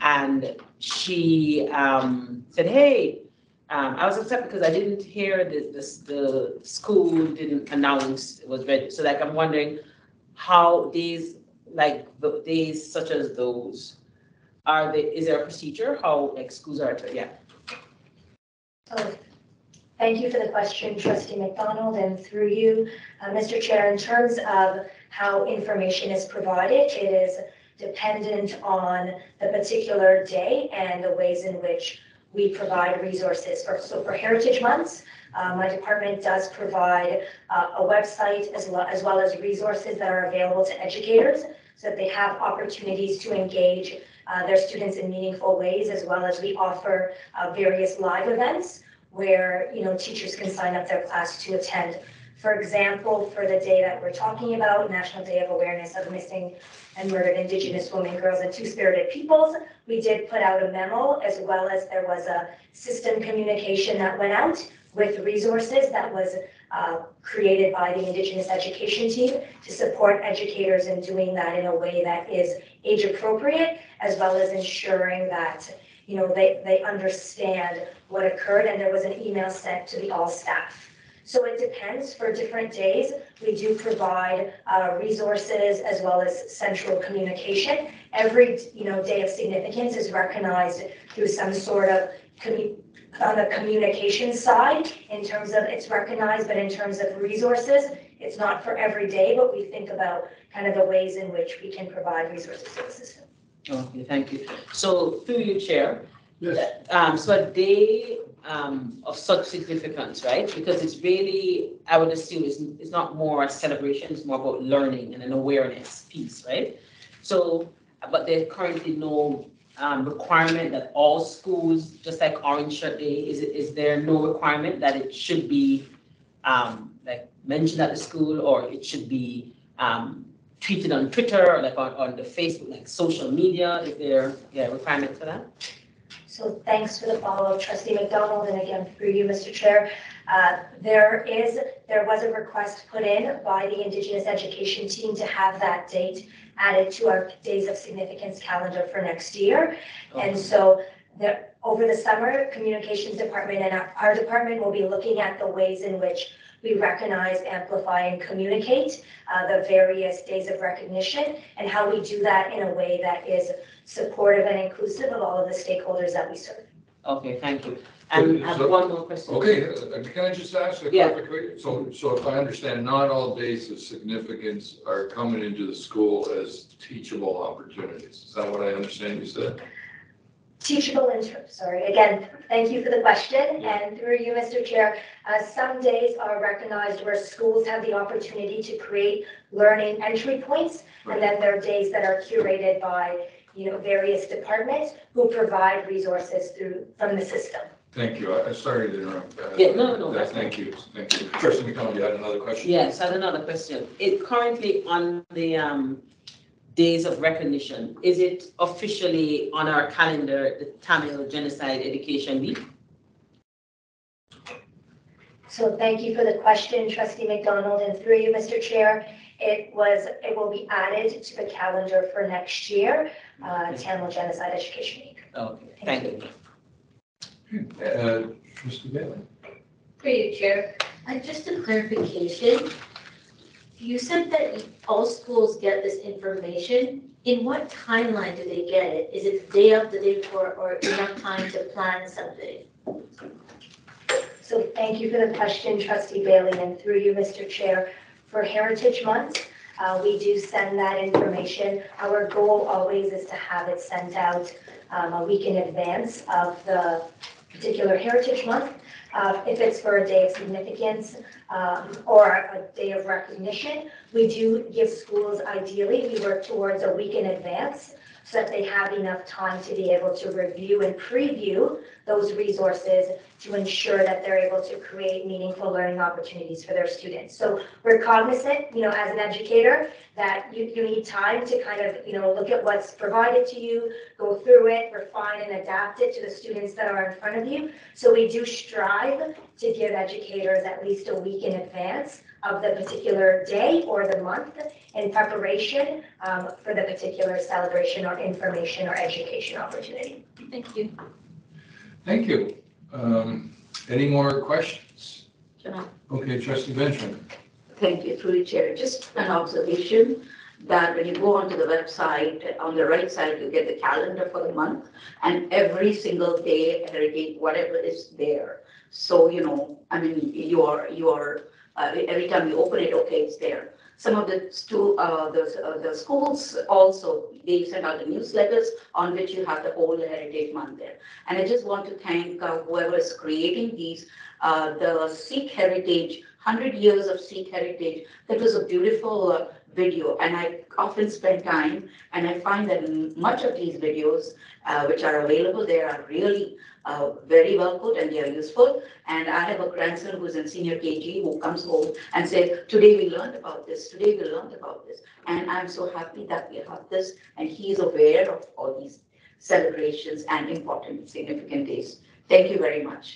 and she um, said, "Hey, um, I was upset because I didn't hear the, the the school didn't announce it was ready. So like I'm wondering how these like the days such as those are they is there a procedure how like schools are yeah
Oh, Thank you for the question, trustee McDonald, and through you, uh, Mr. Chair, in terms of how information is provided, it is dependent on the particular day and the ways in which we provide resources. For, so for Heritage Months, uh, my department does provide uh, a website as well, as well as resources that are available to educators so that they have opportunities to engage uh, their students in meaningful ways, as well as we offer uh, various live events where you know teachers can sign up their class to attend. For example, for the day that we're talking about, National Day of Awareness of Missing and Murdered Indigenous Women, Girls, and Two-Spirited Peoples, we did put out a memo as well as there was a system communication that went out with resources that was uh, created by the Indigenous Education Team to support educators in doing that in a way that is age appropriate, as well as ensuring that you know they, they understand what occurred. And there was an email sent to the all staff. So it depends for different days. We do provide uh, resources as well as central communication. Every you know day of significance is recognized through some sort of commu- on the communication side in terms of it's recognized, but in terms of resources, it's not for every day, but we think about kind of the ways in which we can provide resources to the system.
okay thank you so through you chair yes. um, so a day um, of such significance right because it's really i would assume it's, it's not more a celebration it's more about learning and an awareness piece right so but there's currently no um, requirement that all schools, just like Orange Shirt Day, is, is there no requirement that it should be um, like mentioned at the school or it should be um, tweeted on Twitter or like on, on the Facebook, like social media? Is there yeah, requirement for that?
So thanks for the follow-up, trustee McDonald, and again, through you, Mr. Chair. Uh, there is, there was a request put in by the Indigenous Education Team to have that date added to our Days of Significance calendar for next year. And so the, over the summer, Communications Department and our, our department will be looking at the ways in which we recognize, amplify, and communicate uh, the various days of recognition and how we do that in a way that is supportive and inclusive of all of the stakeholders that we serve.
Okay, thank you. And I have
So-
one more question.
Okay, uh, can I just ask a
Yeah.
clarification? So, so if I understand, not all days of significance are coming into the school as teachable opportunities. Is that what I understand you said?
Teachable interest, sorry, again, thank you for the question, and through you, Mr. Chair, uh, some days are recognized where schools have the opportunity to create learning entry points, and then there are days that are curated by, you know, various departments who provide resources through, from the system.
Thank you. I I sorry to interrupt. uh,
Yeah, no, no,
that-
that's
Thank you, thank you. Trustee McDonald, you had another question?
Yes, I have another question. It currently on the um days of recognition, is it officially on our calendar, the Tamil Genocide Education Week?
So thank you for the question, trustee McDonald, and through you, Mr. Chair. It was, it will be added to the calendar for next year, uh, Tamil Genocide Education Week.
Okay, thank you.
Uh, Trustee Bailey?
Through you, Chair. Uh, just a clarification. You said that all schools get this information. In what timeline do they get it? Is it the day of, the day before, or enough time to plan something?
So thank you for the question, trustee Bailey, and through you, Mr. Chair. For Heritage Month, uh, we do send that information. Our goal always is to have it sent out um, a week in advance of the particular Heritage Month. Uh, If it's for a day of significance um, or a day of recognition, we do give schools, ideally, we work towards a week in advance so that they have enough time to be able to review and preview those resources to ensure that they're able to create meaningful learning opportunities for their students. So we're cognizant, you know, as an educator, that you, you need time to kind of, you know, look at what's provided to you, go through it, refine and adapt it to the students that are in front of you. So we do strive to give educators at least a week in advance of the particular day or the month in preparation um, for the particular celebration or information or education opportunity.
Thank you.
Thank you. Um, Any more questions?
Can I-
Okay, trustee Benjamin.
Thank you, through the chair. Just an observation that when you go onto the website, on the right side, you get the calendar for the month and every single day, heritage, whatever is there. So, you know, I mean, you are, you are, uh, every time you open it, okay, it's there. Some of the stu, uh, the, uh, the schools also, they send out the newsletters on which you have the whole heritage month there. And I just want to thank uh, whoever is creating these, uh, the Sikh heritage, hundred years of Sikh heritage. That was a beautiful uh, video, and I often spend time, and I find that much of these videos, uh, which are available there, are really uh, very well put and they are useful. And I have a grandson who's in senior KG who comes home and says, "Today we learned about this. Today we learned about this." And I'm so happy that we have this, and he's aware of all these celebrations and important, significant days. Thank you very much.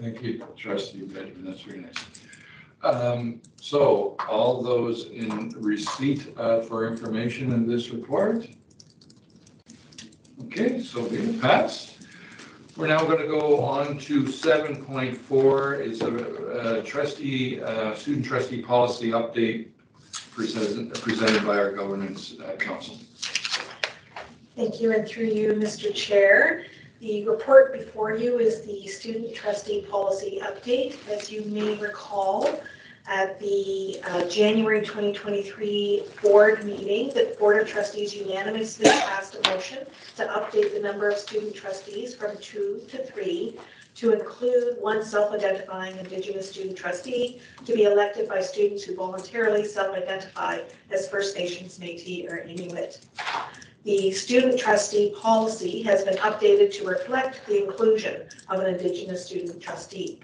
Thank you, trustee Benjamin, that's very nice. Um, So all those in receipt uh, for information in this report? Okay, so we passed. We're now going to go on to seven point four is a trustee, uh, student trustee policy update presented, presented by our governance uh, counsel.
Thank you, and through you, Mr. Chair. The report before you is the student trustee policy update. As you may recall, at the uh, January 2023 board meeting, the Board of Trustees unanimously passed a motion to update the number of student trustees from two to three to include one self-identifying Indigenous student trustee to be elected by students who voluntarily self-identify as First Nations, Métis, or Inuit. The student trustee policy has been updated to reflect the inclusion of an Indigenous student trustee.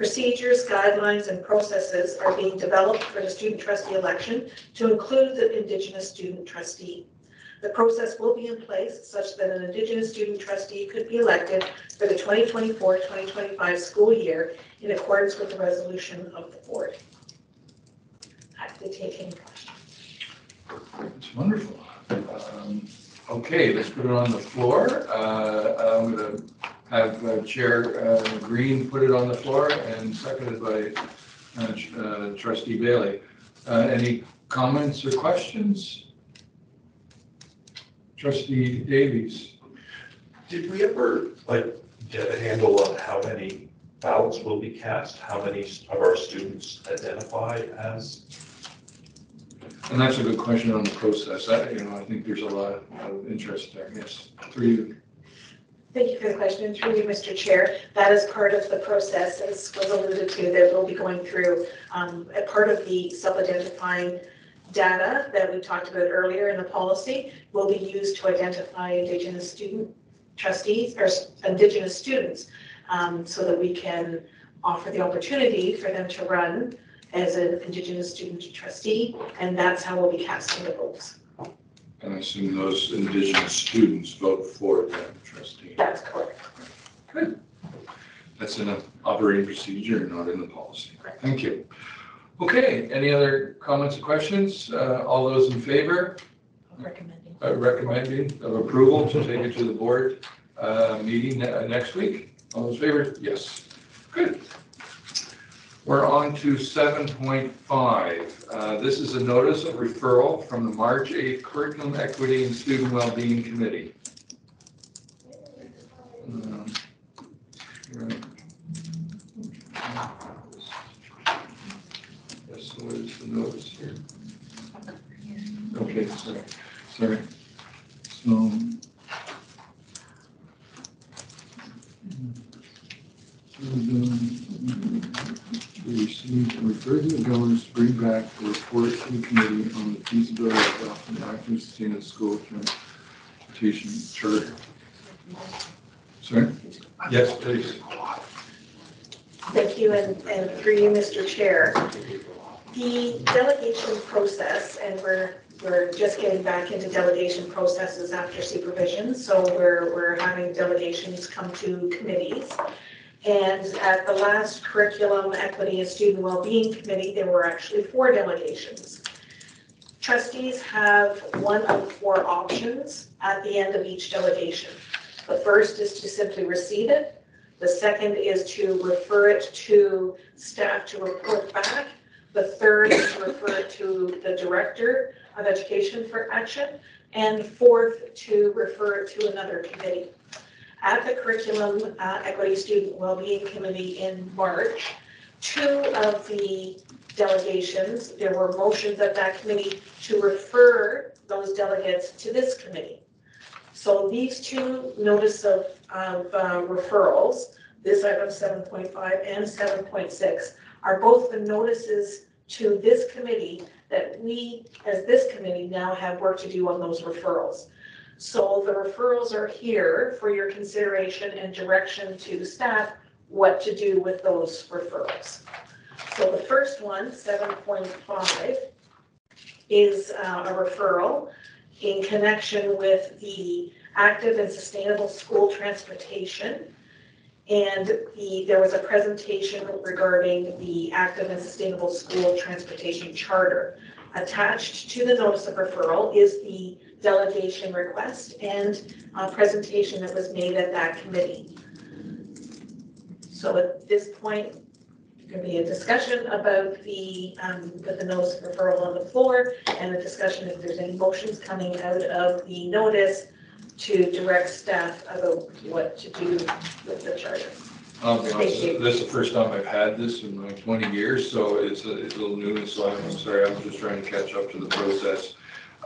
Procedures, guidelines, and processes are being developed for the student trustee election to include the Indigenous student trustee. The process will be in place such that an Indigenous student trustee could be elected for the 2024-2025 school year in accordance with the resolution of the board. Happy to take any questions.
It's wonderful. Um, Okay, let's put it on the floor. Uh, I'm going to have uh, Chair uh, Green put it on the floor and seconded by uh, tr- uh, trustee Bailey. Uh, Any comments or questions? Trustee Davies?
Did we ever, like, get a handle on how many ballots will be cast? How many of our students identify as?
And that's a good question on the process. I, you know, I think there's a lot of interest there, yes. Through you.
Thank you for the question, through you, Mr. Chair. That is part of the process, as was alluded to, that we'll be going through. Um, A part of the self-identifying data that we talked about earlier in the policy will be used to identify Indigenous student trustees, or Indigenous students, um, so that we can offer the opportunity for them to run as an Indigenous student trustee, and that's how we'll be casting the votes.
And I assume those indigenous students vote for that trustee.
That's correct. Good.
That's in an operating procedure, not in the policy. Thank you. Okay, any other comments or questions? Uh, All those in favor?
Recommending.
uh, Recommending of approval to take it to the board uh, meeting ne- next week? All those in favor? Yes. Good. We're on to 7.5. Uh, This is a notice of referral from the March 8th Curriculum Equity and Student Wellbeing Committee. Um. Yes, so the notice here? Okay, sorry, sorry. Transportation charter. Sorry? Yes, please.
Thank you, and, and through you, Mr. Chair. The delegation process, and we're, we're just getting back into delegation processes after supervision, so we're, we're having delegations come to committees. And at the last Curriculum Equity and Student well-being Committee, there were actually four delegations. Trustees have one of four options at the end of each delegation. The first is to simply receive it. The second is to refer it to staff to report back. The third is to refer it to the Director of Education for action. And fourth, to refer it to another committee. At the Curriculum uh, Equity Student Wellbeing Committee in March, two of the delegations, there were motions at that committee to refer those delegates to this committee. So these two notice of, of uh, referrals, this item seven point five and seven point six, are both the notices to this committee that we, as this committee, now have work to do on those referrals. So the referrals are here for your consideration and direction to staff what to do with those referrals. So the first one, seven point five, is uh, a referral in connection with the active and sustainable school transportation. And the, there was a presentation regarding the active and sustainable school transportation charter. Attached to the notice of referral is the delegation request and presentation that was made at that committee. So at this point, can be a discussion about the, um, put the notice of referral on the floor and a discussion if there's any motions coming out of the notice to direct staff about what to do with the charter.
I'll be honest,
Thank you.
this is the first time I've had this in my twenty years, so it's a, it's a little new, so I'm sorry, I'm just trying to catch up to the process.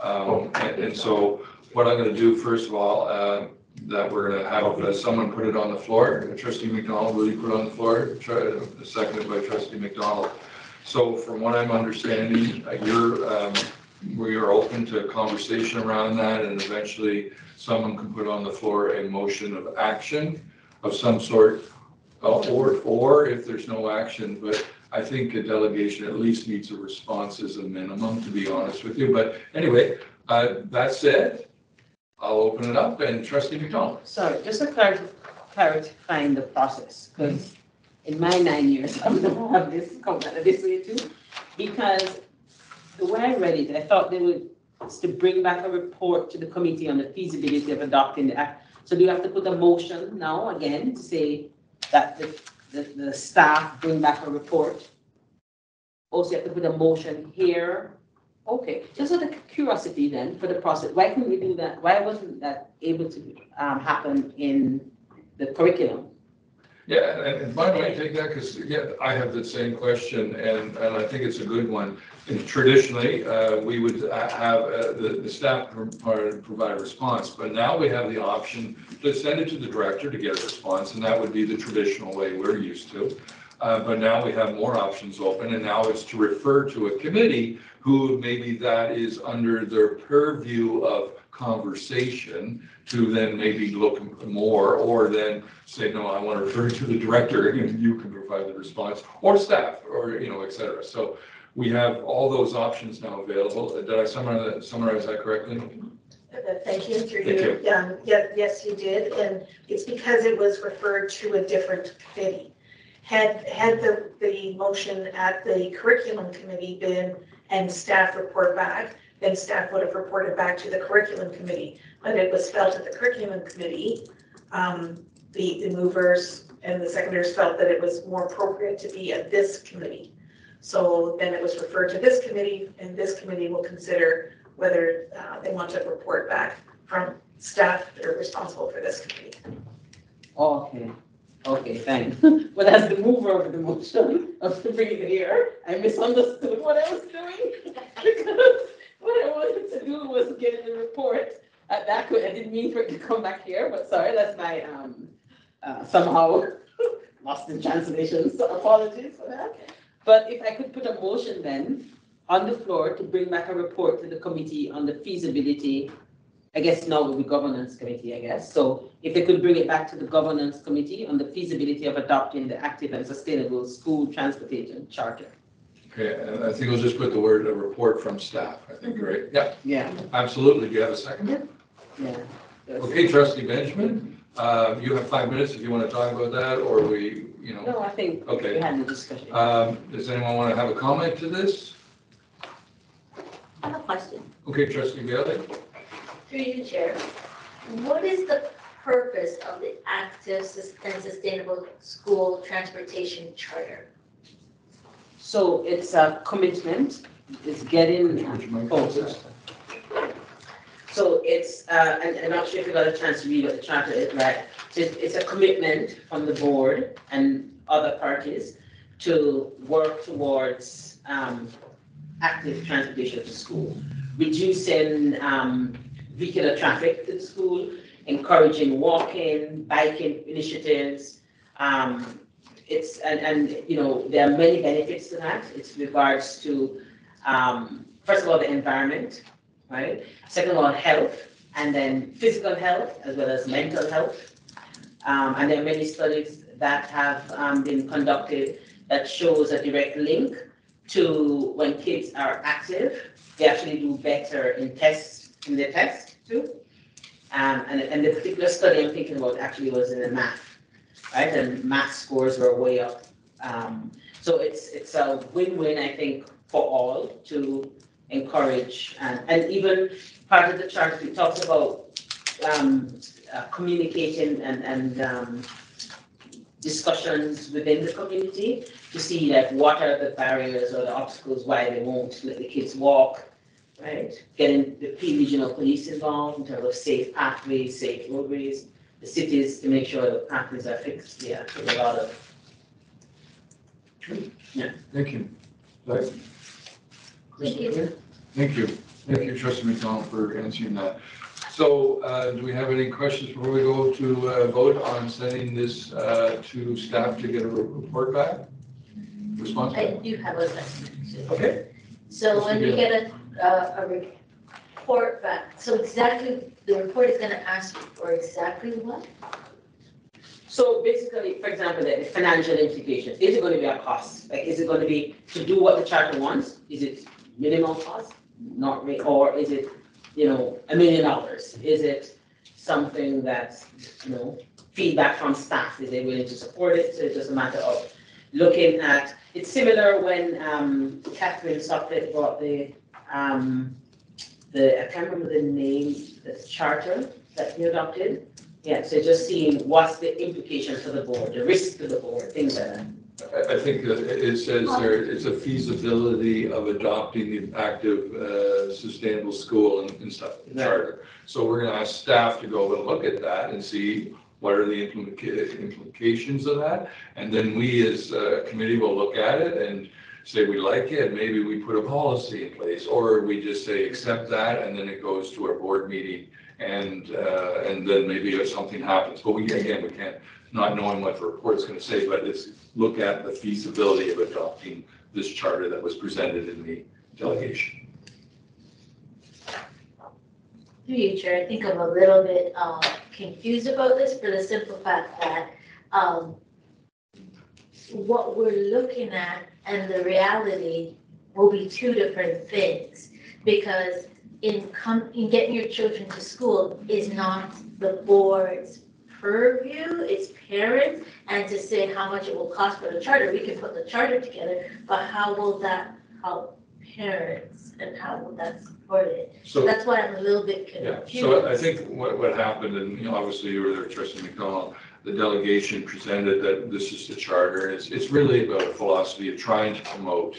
Um, and, and so what I'm gonna do, first of all, uh, that we're gonna have uh, someone put it on the floor. Trustee McDonald, will you put it on the floor? Try- Seconded by trustee McDonald. So from what I'm understanding, uh, you're, um, we are open to a conversation around that and eventually someone can put on the floor a motion of action of some sort. uh, Or, or if there's no action, but I think a delegation at least needs a response as a minimum, to be honest with you. But anyway, uh, that said, I'll open it up and trustee McDonald.
Sorry, just to clarify, the process, because in my nine years, I'm gonna have this of this way too. Because the way I read it, I thought they would, to bring back a report to the committee on the feasibility of adopting the act. So do you have to put a motion now again to say that the, the, the staff bring back a report? Also, you have to put a motion here. Okay, just out of curiosity then, for the process, why couldn't we do that? Why wasn't that able to, um, happen in the curriculum?
Yeah, and, and by the way, take that, because, yeah, I have the same question, and, and I think it's a good one. And Traditionally, uh, we would uh, have, uh, the, the staff pro- provide a response, but now we have the option to send it to the director to get a response, and that would be the traditional way we're used to. Uh, but now we have more options open, and now it's to refer to a committee who maybe that is under their purview of conversation to then maybe look more, or then say, no, I want to refer to the director, and you can provide the response, or staff, or, you know, et cetera. So we have all those options now available. Did I summarize, summarize that correctly?
Uh, Thank you, through
Thank
you. Um, yeah, yes, you did, and it's because it was referred to a different committee. Had, had the, the motion at the curriculum committee been, and staff report back, then staff would have reported back to the curriculum committee. But it was felt at the curriculum committee, um, the, the movers and the seconders felt that it was more appropriate to be at this committee. So then it was referred to this committee, and this committee will consider whether uh, they want to report back from staff that are responsible for this committee.
Okay,
Okay, thanks. But as the mover of the motion of bringing it here, I misunderstood what I was doing. Because what I wanted to do was get the report at that, point. I didn't mean for it to come back here, but sorry, that's my, um, uh, somehow lost in translation, so apologies for that. But if I could put a motion then on the floor to bring back a report to the committee on the feasibility, I guess now will be governance committee, I guess. So if they could bring it back to the governance committee on the feasibility of adopting the active and sustainable school transportation charter.
Okay, and I think we'll just put the word, a report from staff, I think, right? Yeah,
Yeah,
absolutely. Do you have a second?
yeah.
Okay, trustee Benjamin, uh, you have five minutes if you want to talk about that, or we, you know.
No, I think
Okay.
we had the discussion.
Um, does anyone want to have a comment to this?
I have a question.
Okay, trustee Bailey?
Through you, Chair. What is the purpose of the active and sustainable school transportation charter?
So it's a commitment, it's getting, oh, sorry. So it's, uh, and, I'm not sure if you got a chance to read what the charter is, right? It's, it's a commitment from the board and other parties to work towards, um, active transportation to school. Reducing, um, vehicular traffic to the school, encouraging walking, biking initiatives. Um, it's, and, and, you know, there are many benefits to that. It's regards to, um, first of all, the environment, right? Second of all, health, and then physical health as well as mental health. Um, and there are many studies that have um, been conducted that shows a direct link to when kids are active, they actually do better in tests, in their tests too. Um, and, and the particular study I'm thinking about actually was in the math, right? And math scores were way up. Um, so it's, it's a win-win, I think, for all to encourage and, and even part of the chart, we talks about um, uh, communicating and, and um, discussions within the community to see like what are the barriers or the obstacles why they won't let the kids walk, right? Getting the Peel Regional police involved in terms of safe pathways, safe roadways, the cities to make sure the pathways are fixed, yeah, there's a lot of. Yeah.
Thank you. Right.
Thank you.
Thank you. Thank you, trustee McDonald, for answering that. So, uh, do we have any questions before we go to, uh, vote on sending this, uh, to staff to get a re- report back? Response
I
back?
do have a question.
Okay.
So when we get a, a, a report back, so exactly, the report is gonna ask you for exactly what?
So basically, for example, the financial implications, is it gonna be a cost? Like, is it gonna be to do what the charter wants? Is it minimal cost? Not re, or is it, you know, a million dollars? Is it something that's, you know, feedback from staff? Is they willing to support it? So it's just a matter of looking at, it's similar when, um, Catherine Sopwith brought the, um, the, I can't remember the name, the charter that you adopted. Yeah, so just seeing what's the implication for the board, the risk to the board, things like that.
I, I think that it it says there, it's a feasibility of adopting the active, uh, sustainable school and, and stuff, the charter. So we're gonna ask staff to go and look at that and see what are the implica- implications of that? And then we as a committee will look at it and say we like it, maybe we put a policy in place, or we just say accept that, and then it goes to our board meeting. And, uh, and then maybe if something happens, but we, again, we can't, not knowing what the report's gonna say, but it's look at the feasibility of adopting this charter that was presented in the delegation.
Through you, Chair, I think I'm a little bit um, confused about this for the simple fact that um, what we're looking at and the reality will be two different things. Because in com, in getting your children to school is not the board's purview, it's parents. And to say how much it will cost for the charter, we can put the charter together, but how will that help parents and how will that support it?
So-
That's why I'm a little bit
Yeah,
confused.
so I think what, what happened, and you know, obviously you were there, Trustee McDonald, the delegation presented that this is the charter, it's, it's really about a philosophy of trying to promote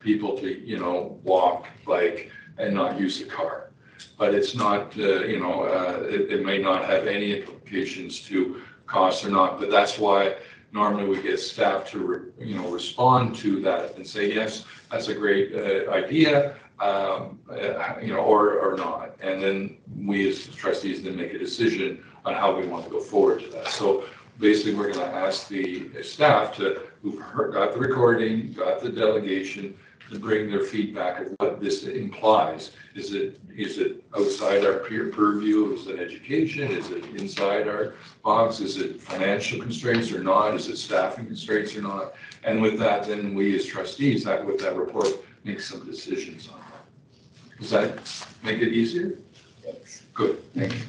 people to, you know, walk, bike, and not use the car. But it's not, uh, you know, uh, it, it may not have any implications to costs or not, but that's why normally we get staff to, re- you know, respond to that and say, yes, that's a great uh, idea, um, uh, you know, or, or not. And then we as trustees then make a decision on how we want to go forward to that. So basically, we're going to ask the staff to, who've got the recording, got the delegation, to bring their feedback of what this implies. Is it, is it outside our peer purview? Is it education? Is it inside our box? Is it financial constraints or not? Is it staffing constraints or not? And with that, then we as trustees, that with that report, make some decisions on that. Does that make it easier? Yes. Good, thank you.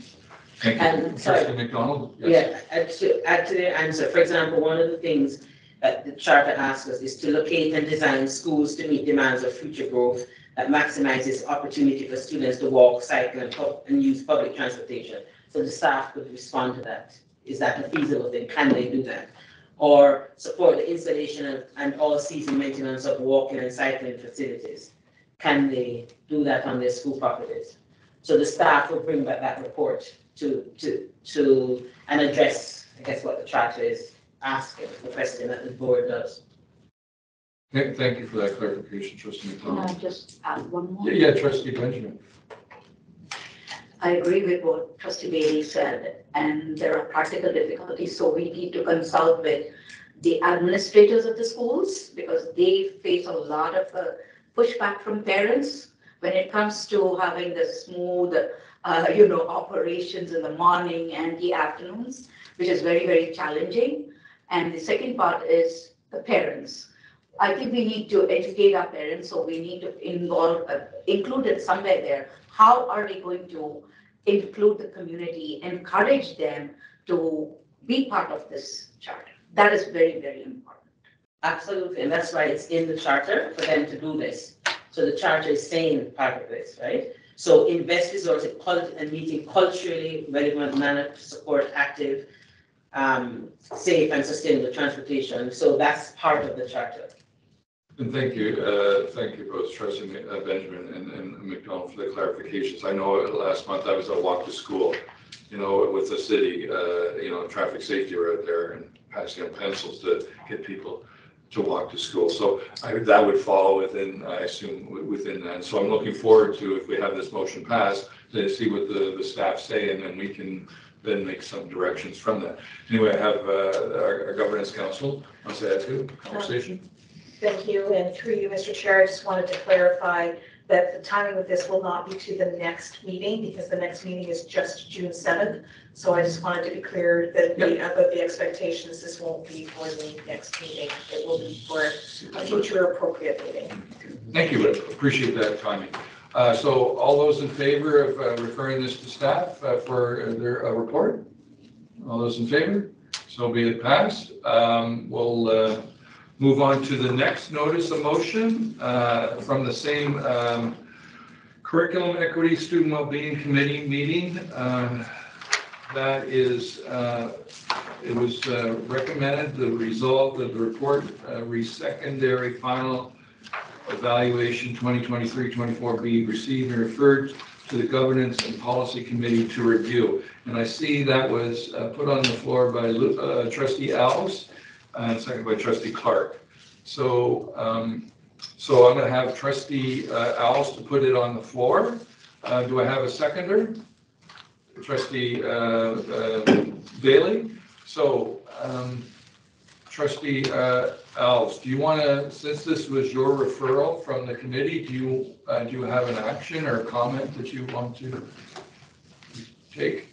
Thank you.
And.
Trustee McDonald? Yes.
Yeah, add to, add to the answer, for example, one of the things that the charter asks us is to locate and design schools to meet demands of future growth that maximizes opportunity for students to walk, cycle, and, pub- and use public transportation. So the staff could respond to that. Is that a feasible thing? Can they do that? Or support the installation and, and all-season maintenance of walking and cycling facilities. Can they do that on their school properties? So the staff will bring back that report to, to, to, and address, I guess, what the charter is asking, the question that the board does.
Thank, thank you for that clarification, trustee
Can I
McDonald.
just add one more?
Yeah, yeah, trustee Benjamin.
I agree with what trustee Bailey said, and there are practical difficulties, so we need to consult with the administrators of the schools, because they face a lot of uh, pushback from parents when it comes to having the smooth, uh, you know, operations in the morning and the afternoons, which is very, very challenging. And the second part is the parents. I think we need to educate our parents, so we need to involve, uh, include it somewhere there. How are we going to include the community, encourage them to be part of this charter? That is very, very important.
Absolutely, and that's why it's in the charter for them to do this. So the charter is saying part of this, right? So invest resources in cult- and meeting culturally relevant manner to support active, um, safe and sustainable transportation. So that's part of the charter.
And thank you, uh, thank you both trustee uh, Benjamin and, and McDonald for the clarifications. I know last month I was at Walk to School, you know, with the city, uh, you know, traffic safety out there and passing out pencils to get people to walk to school. So I, that would fall within, I assume, within that. So I'm looking forward to, if we have this motion passed, to see what the, the staff say and then we can then make some directions from that. Anyway, I have, uh, our, our governance counsel, wants to add to the conversation?
Thank you, and through you, Mr. Chair, I just wanted to clarify that the timing of this will not be to the next meeting, because the next meeting is just June seventh. So I just wanted to be clear that the, about the expectations, this won't be for the next meeting. It will be for a future appropriate meeting.
Thank you, appreciate that timing. Uh, So all those in favor of uh, referring this to staff uh, for their uh, report? All those in favor? So be it passed. Um, We'll uh, move on to the next notice of motion uh, from the same um, Curriculum Equity Student Wellbeing Committee meeting. Uh, That is, uh, it was uh, recommended, the result of the report, uh, re-secondary final evaluation 2023-24 be received and referred to the Governance and Policy Committee to review. And I see that was uh, put on the floor by uh, trustee Alves and second by trustee Clark. So, um, so I'm going to have trustee uh, Alves to put it on the floor. Uh, Do I have a seconder? Trustee uh, uh, Bailey? So um, trustee uh, Alves, do you want to, since this was your referral from the committee, do you, uh, do you have an action or comment that you want to take?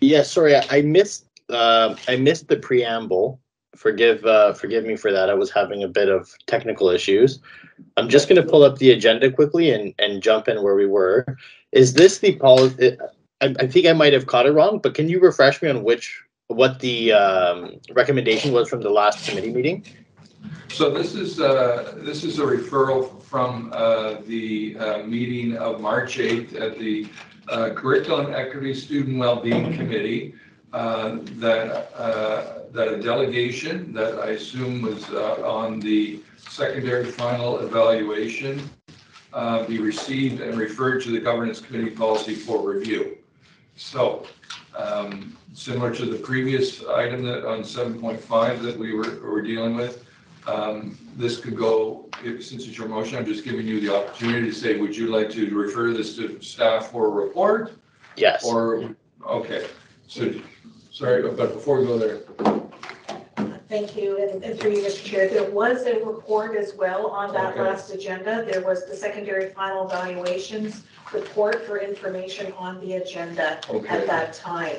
Yes, sorry, I I missed, uh, I missed the preamble. Forgive, uh, forgive me for that. I was having a bit of technical issues. I'm just gonna pull up the agenda quickly and, and jump in where we were. Is this the policy? I, I think I might have caught it wrong, but can you refresh me on which, what the, um, recommendation was from the last committee meeting?
So this is, uh, this is a referral from uh, the uh, meeting of March 8th at the uh, Curriculum Equity Student Wellbeing Committee, uh, that, uh, that a delegation that I assume was uh, on the secondary final evaluation uh, be received and referred to the Governance Committee policy for review. So um, similar to the previous item that on seven point five that we were, were dealing with. Um, This could go, if- since it's your motion, I'm just giving you the opportunity to say, would you like to refer this to staff for a report?
Yes.
Or, okay, so, sorry, but before we go there,
Thank you, and and through you, Mr. Chair, there was a report as well on that
Okay.
last agenda. There was the secondary final evaluations report for information on the agenda
Okay.
at that time.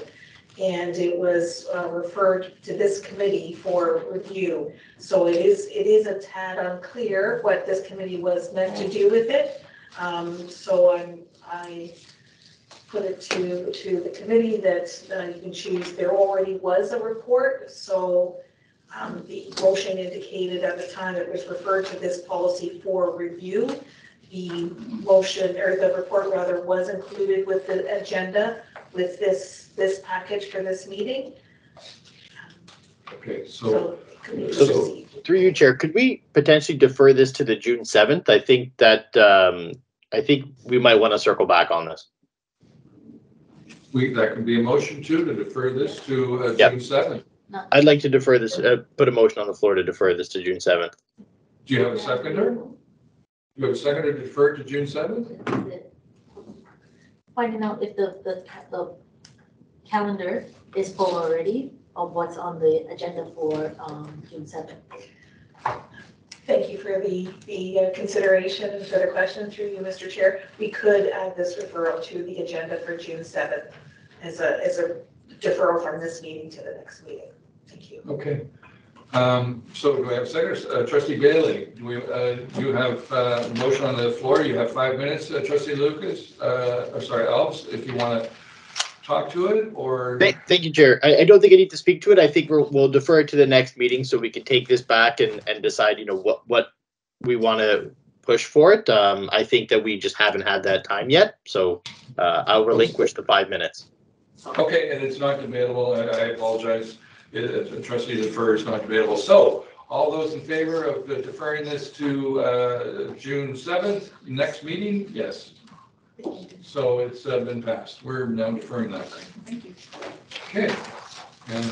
And it was uh, referred to this committee for review. So it is, it is a tad unclear what this committee was meant to do with it. Um, So I'm, I put it to, to the committee that uh, you can choose. There already was a report, so um, the motion indicated at the time it was referred to this policy for review. The motion, or the report rather, was included with the agenda with this, this package for this meeting.
okay, so,
So committee
So-
proceed.
Through you, Chair, could we potentially defer this to the June seventh? I think that, um, I think we might want to circle back on this.
We, that can be a motion too, to defer this to uh,
Yep.
June seventh.
I'd like to defer this, uh, put a motion on the floor to defer this to June seventh.
Do you have a seconder? Do you have a seconder to defer to June seventh?
Finding out if the, the, the calendar is full already of what's on the agenda for, um, June seventh.
Thank you for the, the uh, consideration and for the question through you, Mr. Chair. We could add this referral to the agenda for June seventh as a, as a deferral from this meeting to the next meeting. Thank you.
Okay. Um, So do I have second, uh, trustee Bailey, do we, uh, you have uh, motion on the floor, you have five minutes, uh, trustee Lucas, uh, or sorry, Alves, if you want to talk to it, or?
Thank, thank you, Chair. I, I don't think I need to speak to it. I think we'll, we'll defer it to the next meeting so we can take this back and, and decide, you know, what, what we want to push for it. Um, I think that we just haven't had that time yet, so, uh, I'll relinquish the five minutes.
Okay, and it's not debatable, I I apologize, It- it- trustee defer is not debatable. So all those in favor of deferring this to uh, June 7th, next meeting? Yes. So it's uh, been passed, we're now deferring that thing.
Thank you.
Okay, and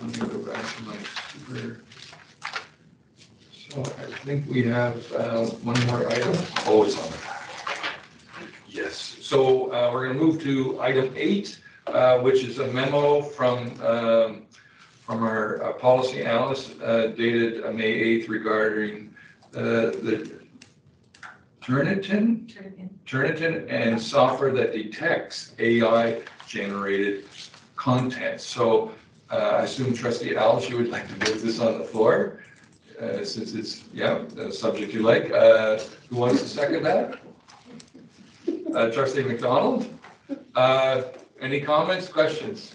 let me go back to my super. So I think we have uh, one more item. Oh, it's on the back. Yes, so uh, we're going to move to item eight, uh, which is a memo from, um, from our uh, policy analyst uh, dated uh, May 8th regarding uh, the Turnitin? Turnitin and software that detects AI-generated content. So uh, I assume trustee Alves, you would like to move this on the floor, uh, since it's, yeah, a subject you like. Uh, Who wants to second that? Uh, Trustee McDonald? Uh, Any comments, questions?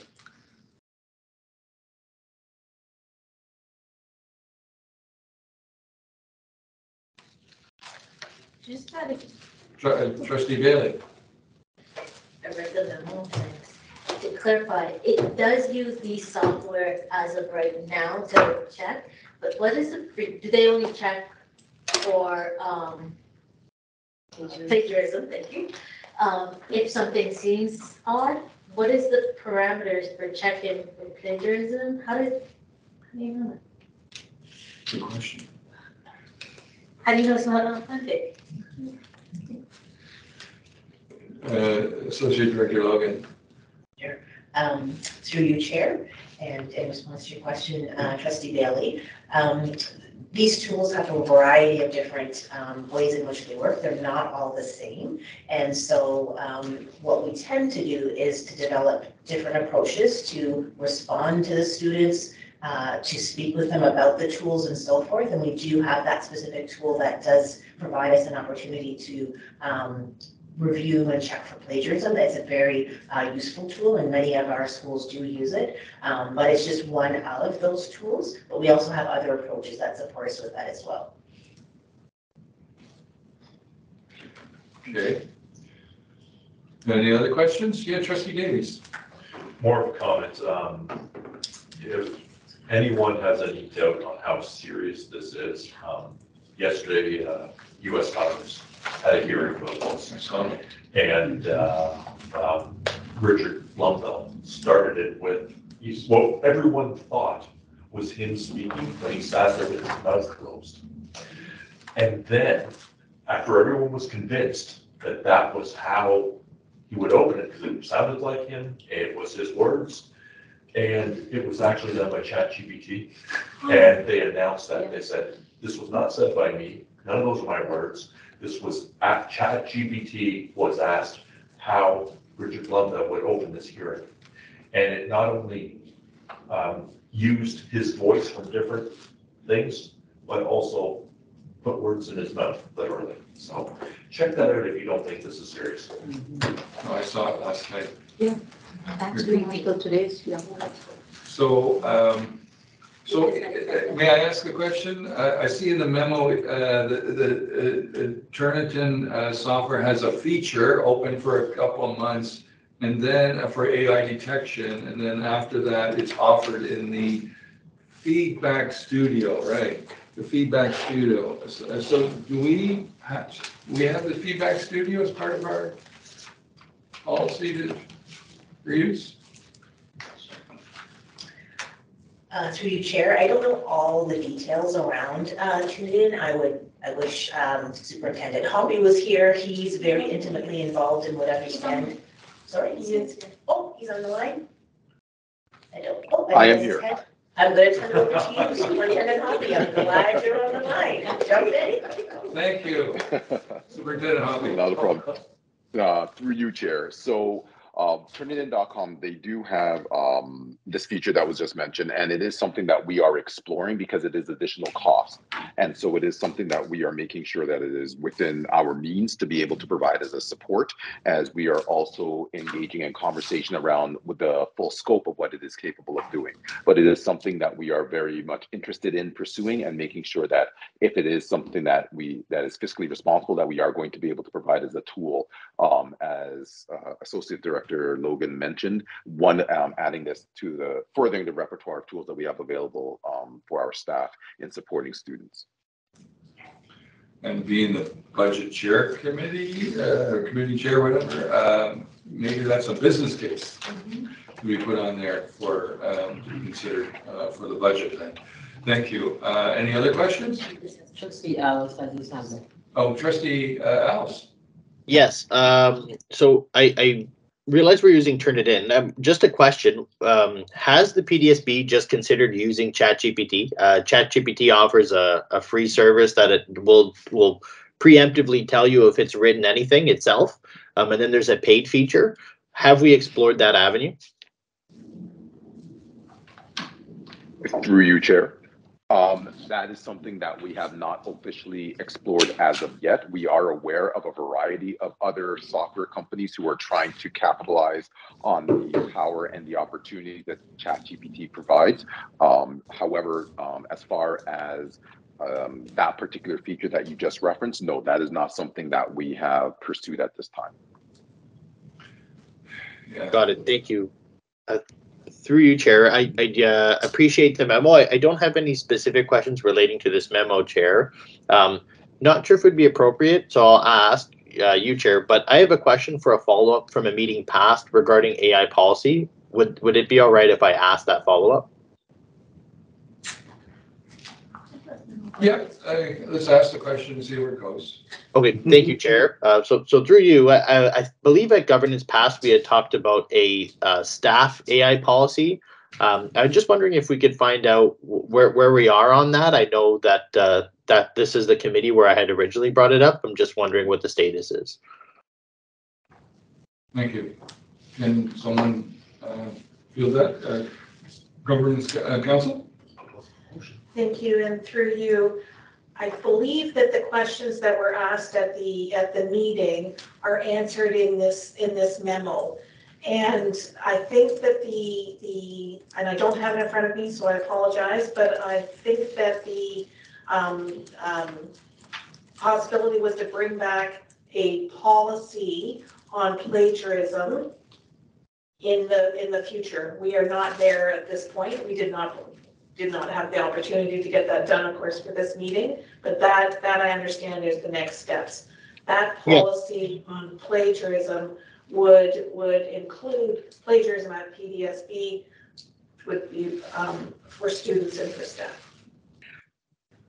Just out of,
Tr- uh, Trustee Bailey?
I read the memo, and to clarify, it does use the software as of right now to check, but what is the, do they only check for, um, plagiarism, thank you. Um, if something seems odd, what is the parameters for checking for plagiarism? How does, how do you know that?
Good question.
How do you know it's not authentic?
Uh, Associate Director Logan?
um, through you, Chair, and in response to your question, uh, Trustee Bailey. Um, These tools have a variety of different um, ways in which they work. They're not all the same. And so um, what we tend to do is to develop different approaches to respond to the students, uh, to speak with them about the tools and so forth. And we do have that specific tool that does provide us an opportunity to um, review and check for plagiarism. It's a very uh, useful tool and many of our schools do use it. Um, But it's just one out of those tools, but we also have other approaches that support us with that as well.
Okay. Any other questions? Yeah, Trustee Davies?
More of a comment. um, If anyone has any doubt on how serious this is, um, yesterday, uh, U.S. Congress had a hearing about this. And uh, um, Richard Blumenthal started it with, he's, what everyone thought was him speaking but he sat there with his mouth closed. And then, after everyone was convinced that that was how he would open it, because it sounded like him, it was his words, and it was actually done by ChatGPT. And they announced that, they said, this was not said by me, none of those are my words. This was, at ChatGPT was asked how Richard Blumenthal would open this hearing. And it not only um, used his voice from different things, but also put words in his mouth, literally. So check that out if you don't think this is serious.
No, I saw it last night.
Yeah, actually, Michael today's, yeah.
So, um, so uh, may I ask a question? I, see in the memo, uh, the, uh, Turnitin, software has a feature open for a couple of months. And then for AI detection, and then after that, it's offered in the feedback studio, right? The feedback studio. So do we, have we have the feedback studio as part of our policy to use?
Uh, through you, Chair, I don't know all the details around, uh, Turnitin. I would, I wish, um, Superintendent Hobby was here. He's very intimately involved and would understand. Sorry, he's, oh, he's on the line? I don't, oh.
I am here.
head. I'm gonna turn it over to you, Superintendent Hobby. I'm glad you're on the line. Jump in.
Thank you. Superintendent Hobby.
Not a problem. Uh, through you, Chair. So, uh, Turnitin.com, they do have um, this feature that was just mentioned, and it is something that we are exploring because it is additional cost. And so it is something that we are making sure that it is within our means to be able to provide as a support, as we are also engaging in conversation around with the full scope of what it is capable of doing. But it is something that we are very much interested in pursuing and making sure that if it is something that we that is fiscally responsible, that we are going to be able to provide as a tool, um, as uh, Associate Director Logan mentioned, one um, adding this to the furthering the repertoire of tools that we have available um, for our staff in supporting students.
And being the budget chair committee, uh, committee chair, whatever, um, maybe that's a business case to be put on there for, um, to be considered, uh, for the budget then. Thank you. Uh, any other questions?
Trustee Alves has his hand up.
Oh, trustee, uh, Alves.
Yes, um, so I, I realize we're using Turnitin. Um, just a question, um, has the PDSB just considered using ChatGPT? Uh, ChatGPT offers a, a free service that it will, will preemptively tell you if it's written anything itself. Um, and then there's a paid feature. Have we explored that avenue?
Through you, Chair. Um, that is something that we have not officially explored as of yet. We are aware of a variety of other software companies who are trying to capitalize on the power and the opportunity that ChatGPT provides. Um, however, um, as far as um, that particular feature that you just referenced, no, that is not something that we have pursued at this time.
Got it. Thank you. Uh, through you, Chair, I, I uh, appreciate the memo. I, I don't have any specific questions relating to this memo, Chair. Um, not sure if it would be appropriate, so I'll ask uh, you, Chair, but I have a question for a follow-up from a meeting past regarding AI policy. Would, would it be all right if I ask that follow-up?
Yeah, I, let's ask the question and see where it goes.
Okay, thank you, Chair. Uh, so, so through you, I, I- I believe at governance past, we had talked about a, uh, staff AI policy. Um, I was just wondering if we could find out where, where we are on that. I know that, uh, that this is the committee where I had originally brought it up. I'm just wondering what the status is.
Thank you. Can someone, uh, feel that, uh, governance, uh, counsel?
Thank you, and through you, I believe that the questions that were asked at the, at the meeting are answered in this, in this memo. And I think that the, the, and I don't have it in front of me, so I apologize, but I think that the um, um, possibility was to bring back a policy on plagiarism in the, in the future. We are not there at this point. We did not did not have the opportunity to get that done, of course, for this meeting, but that, that I understand is the next steps. That
Yeah.
policy on plagiarism would, would include plagiarism at PDSB would be, um, for students and for staff.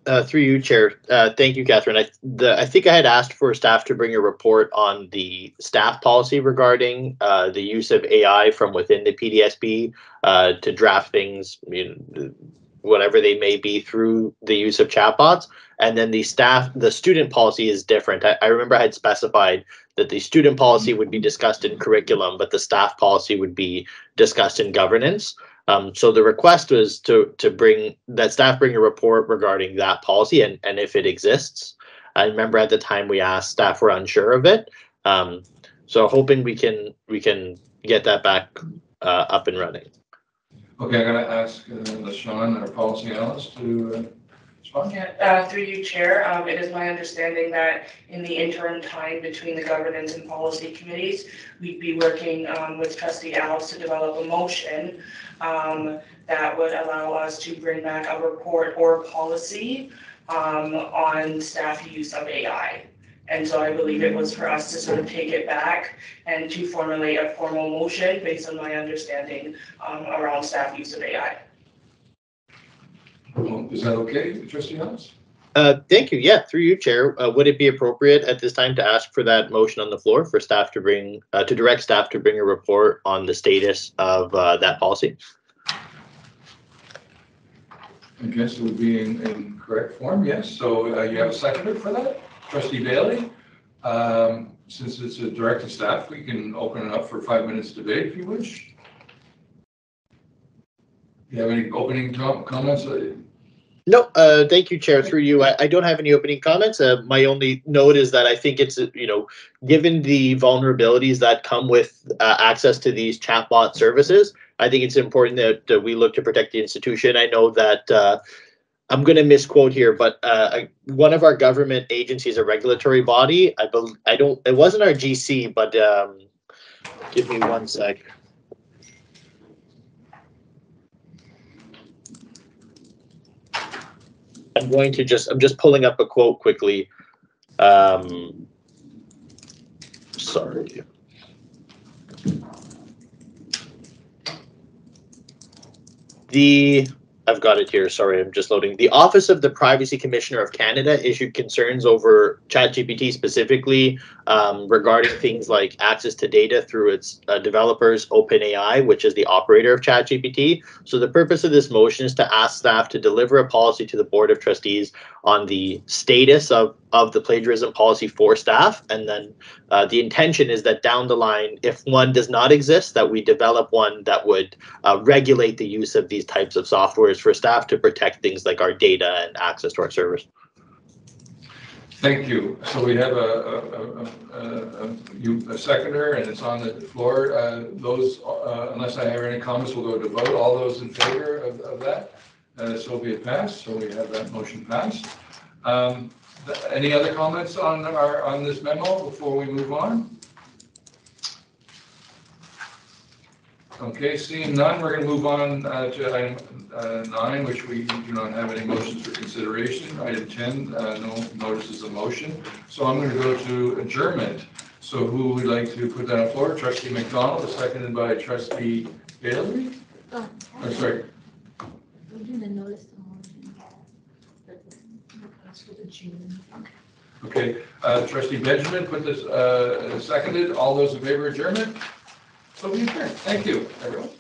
Uh, through you, Chair. Uh, thank you, Catherine. I, the, I think I had asked for staff to bring a report on the staff policy regarding uh, the use of AI from within the PDSB uh, to draft things, you know, whatever they may be through the use of chatbots. And then the staff, the student policy is different. I, I remember I had specified that the student policy would be discussed in curriculum, but the staff policy would be discussed in governance. Um, so the request was to to bring that staff bring a report regarding that policy and and if it exists. I remember at the time we asked staff were unsure of it. Um, so hoping we can we can get that back uh, up and running.
Okay, I'm gonna ask uh, LaShawn, our policy analyst, to uh, respond.
Yeah, uh, through you, Chair, um, it is my understanding that in the interim time between the governance and policy committees, we'd be working, um, with trustee Alves to develop a motion, um, that would allow us to bring back a report or policy, um, on staff use of AI. And so I believe it was for us to sort of take it back and to formulate a formal motion based on my understanding, um, around staff use of AI.
Is that okay, trustee Alves?
Uh, thank you. Yeah, through you, Chair. Uh, would it be appropriate at this time to ask for that motion on the floor for staff to bring uh, to direct staff to bring a report on the status of uh, that policy?
I guess it would be in, in correct form, yes. So uh, you have a seconder for that, trustee Bailey. Um, Since it's a directed staff, we can open it up for five minutes debate if you wish. Do you have any opening com- comments?
No, uh, thank you, Chair. Through you, I, I don't have any opening comments. Uh, my only note is that I think it's, you know, given the vulnerabilities that come with uh, access to these chatbot services, I think it's important that uh, we look to protect the institution. I know that uh, I'm going to misquote here, but uh, one of our government agencies, a regulatory body, I bel I don't, it wasn't our GC, but um, give me one sec. I'm going to just, I'm just pulling up a quote quickly. Um, sorry. The, I've got it here, sorry, I'm just loading. The Office of the Privacy Commissioner of Canada issued concerns over ChatGPT specifically um, regarding things like access to data through its uh, developers, OpenAI, which is the operator of ChatGPT. So the purpose of this motion is to ask staff to deliver a policy to the Board of Trustees on the status of, of the plagiarism policy for staff. And then uh, the intention is that down the line, if one does not exist, that we develop one that would uh, regulate the use of these types of softwares for staff to protect things like our data and access to our servers.
Thank you. So we have a, a, a, a, you, a seconder and it's on the floor. Uh, Those, uh, unless I have any comments, we'll go to vote. All those in favor of, of that? Uh, So be it passed. So we have that motion passed. Um, th- Any other comments on our, on this memo before we move on? Okay, seeing none, we're going to move on uh, to item uh, nine, which we do not have any motions for consideration. Item 10, uh, no notices of motion. So I'm going to go to adjournment. So who would like to put that on the floor? Trustee McDonald, seconded by trustee Bailey?
Oh.
I'm sorry,
We'll do the notice of motion.
okay. Uh, Trustee Benjamin, put this, uh, seconded. All those in favor of adjournment? So be adjourned. Thank you, everyone.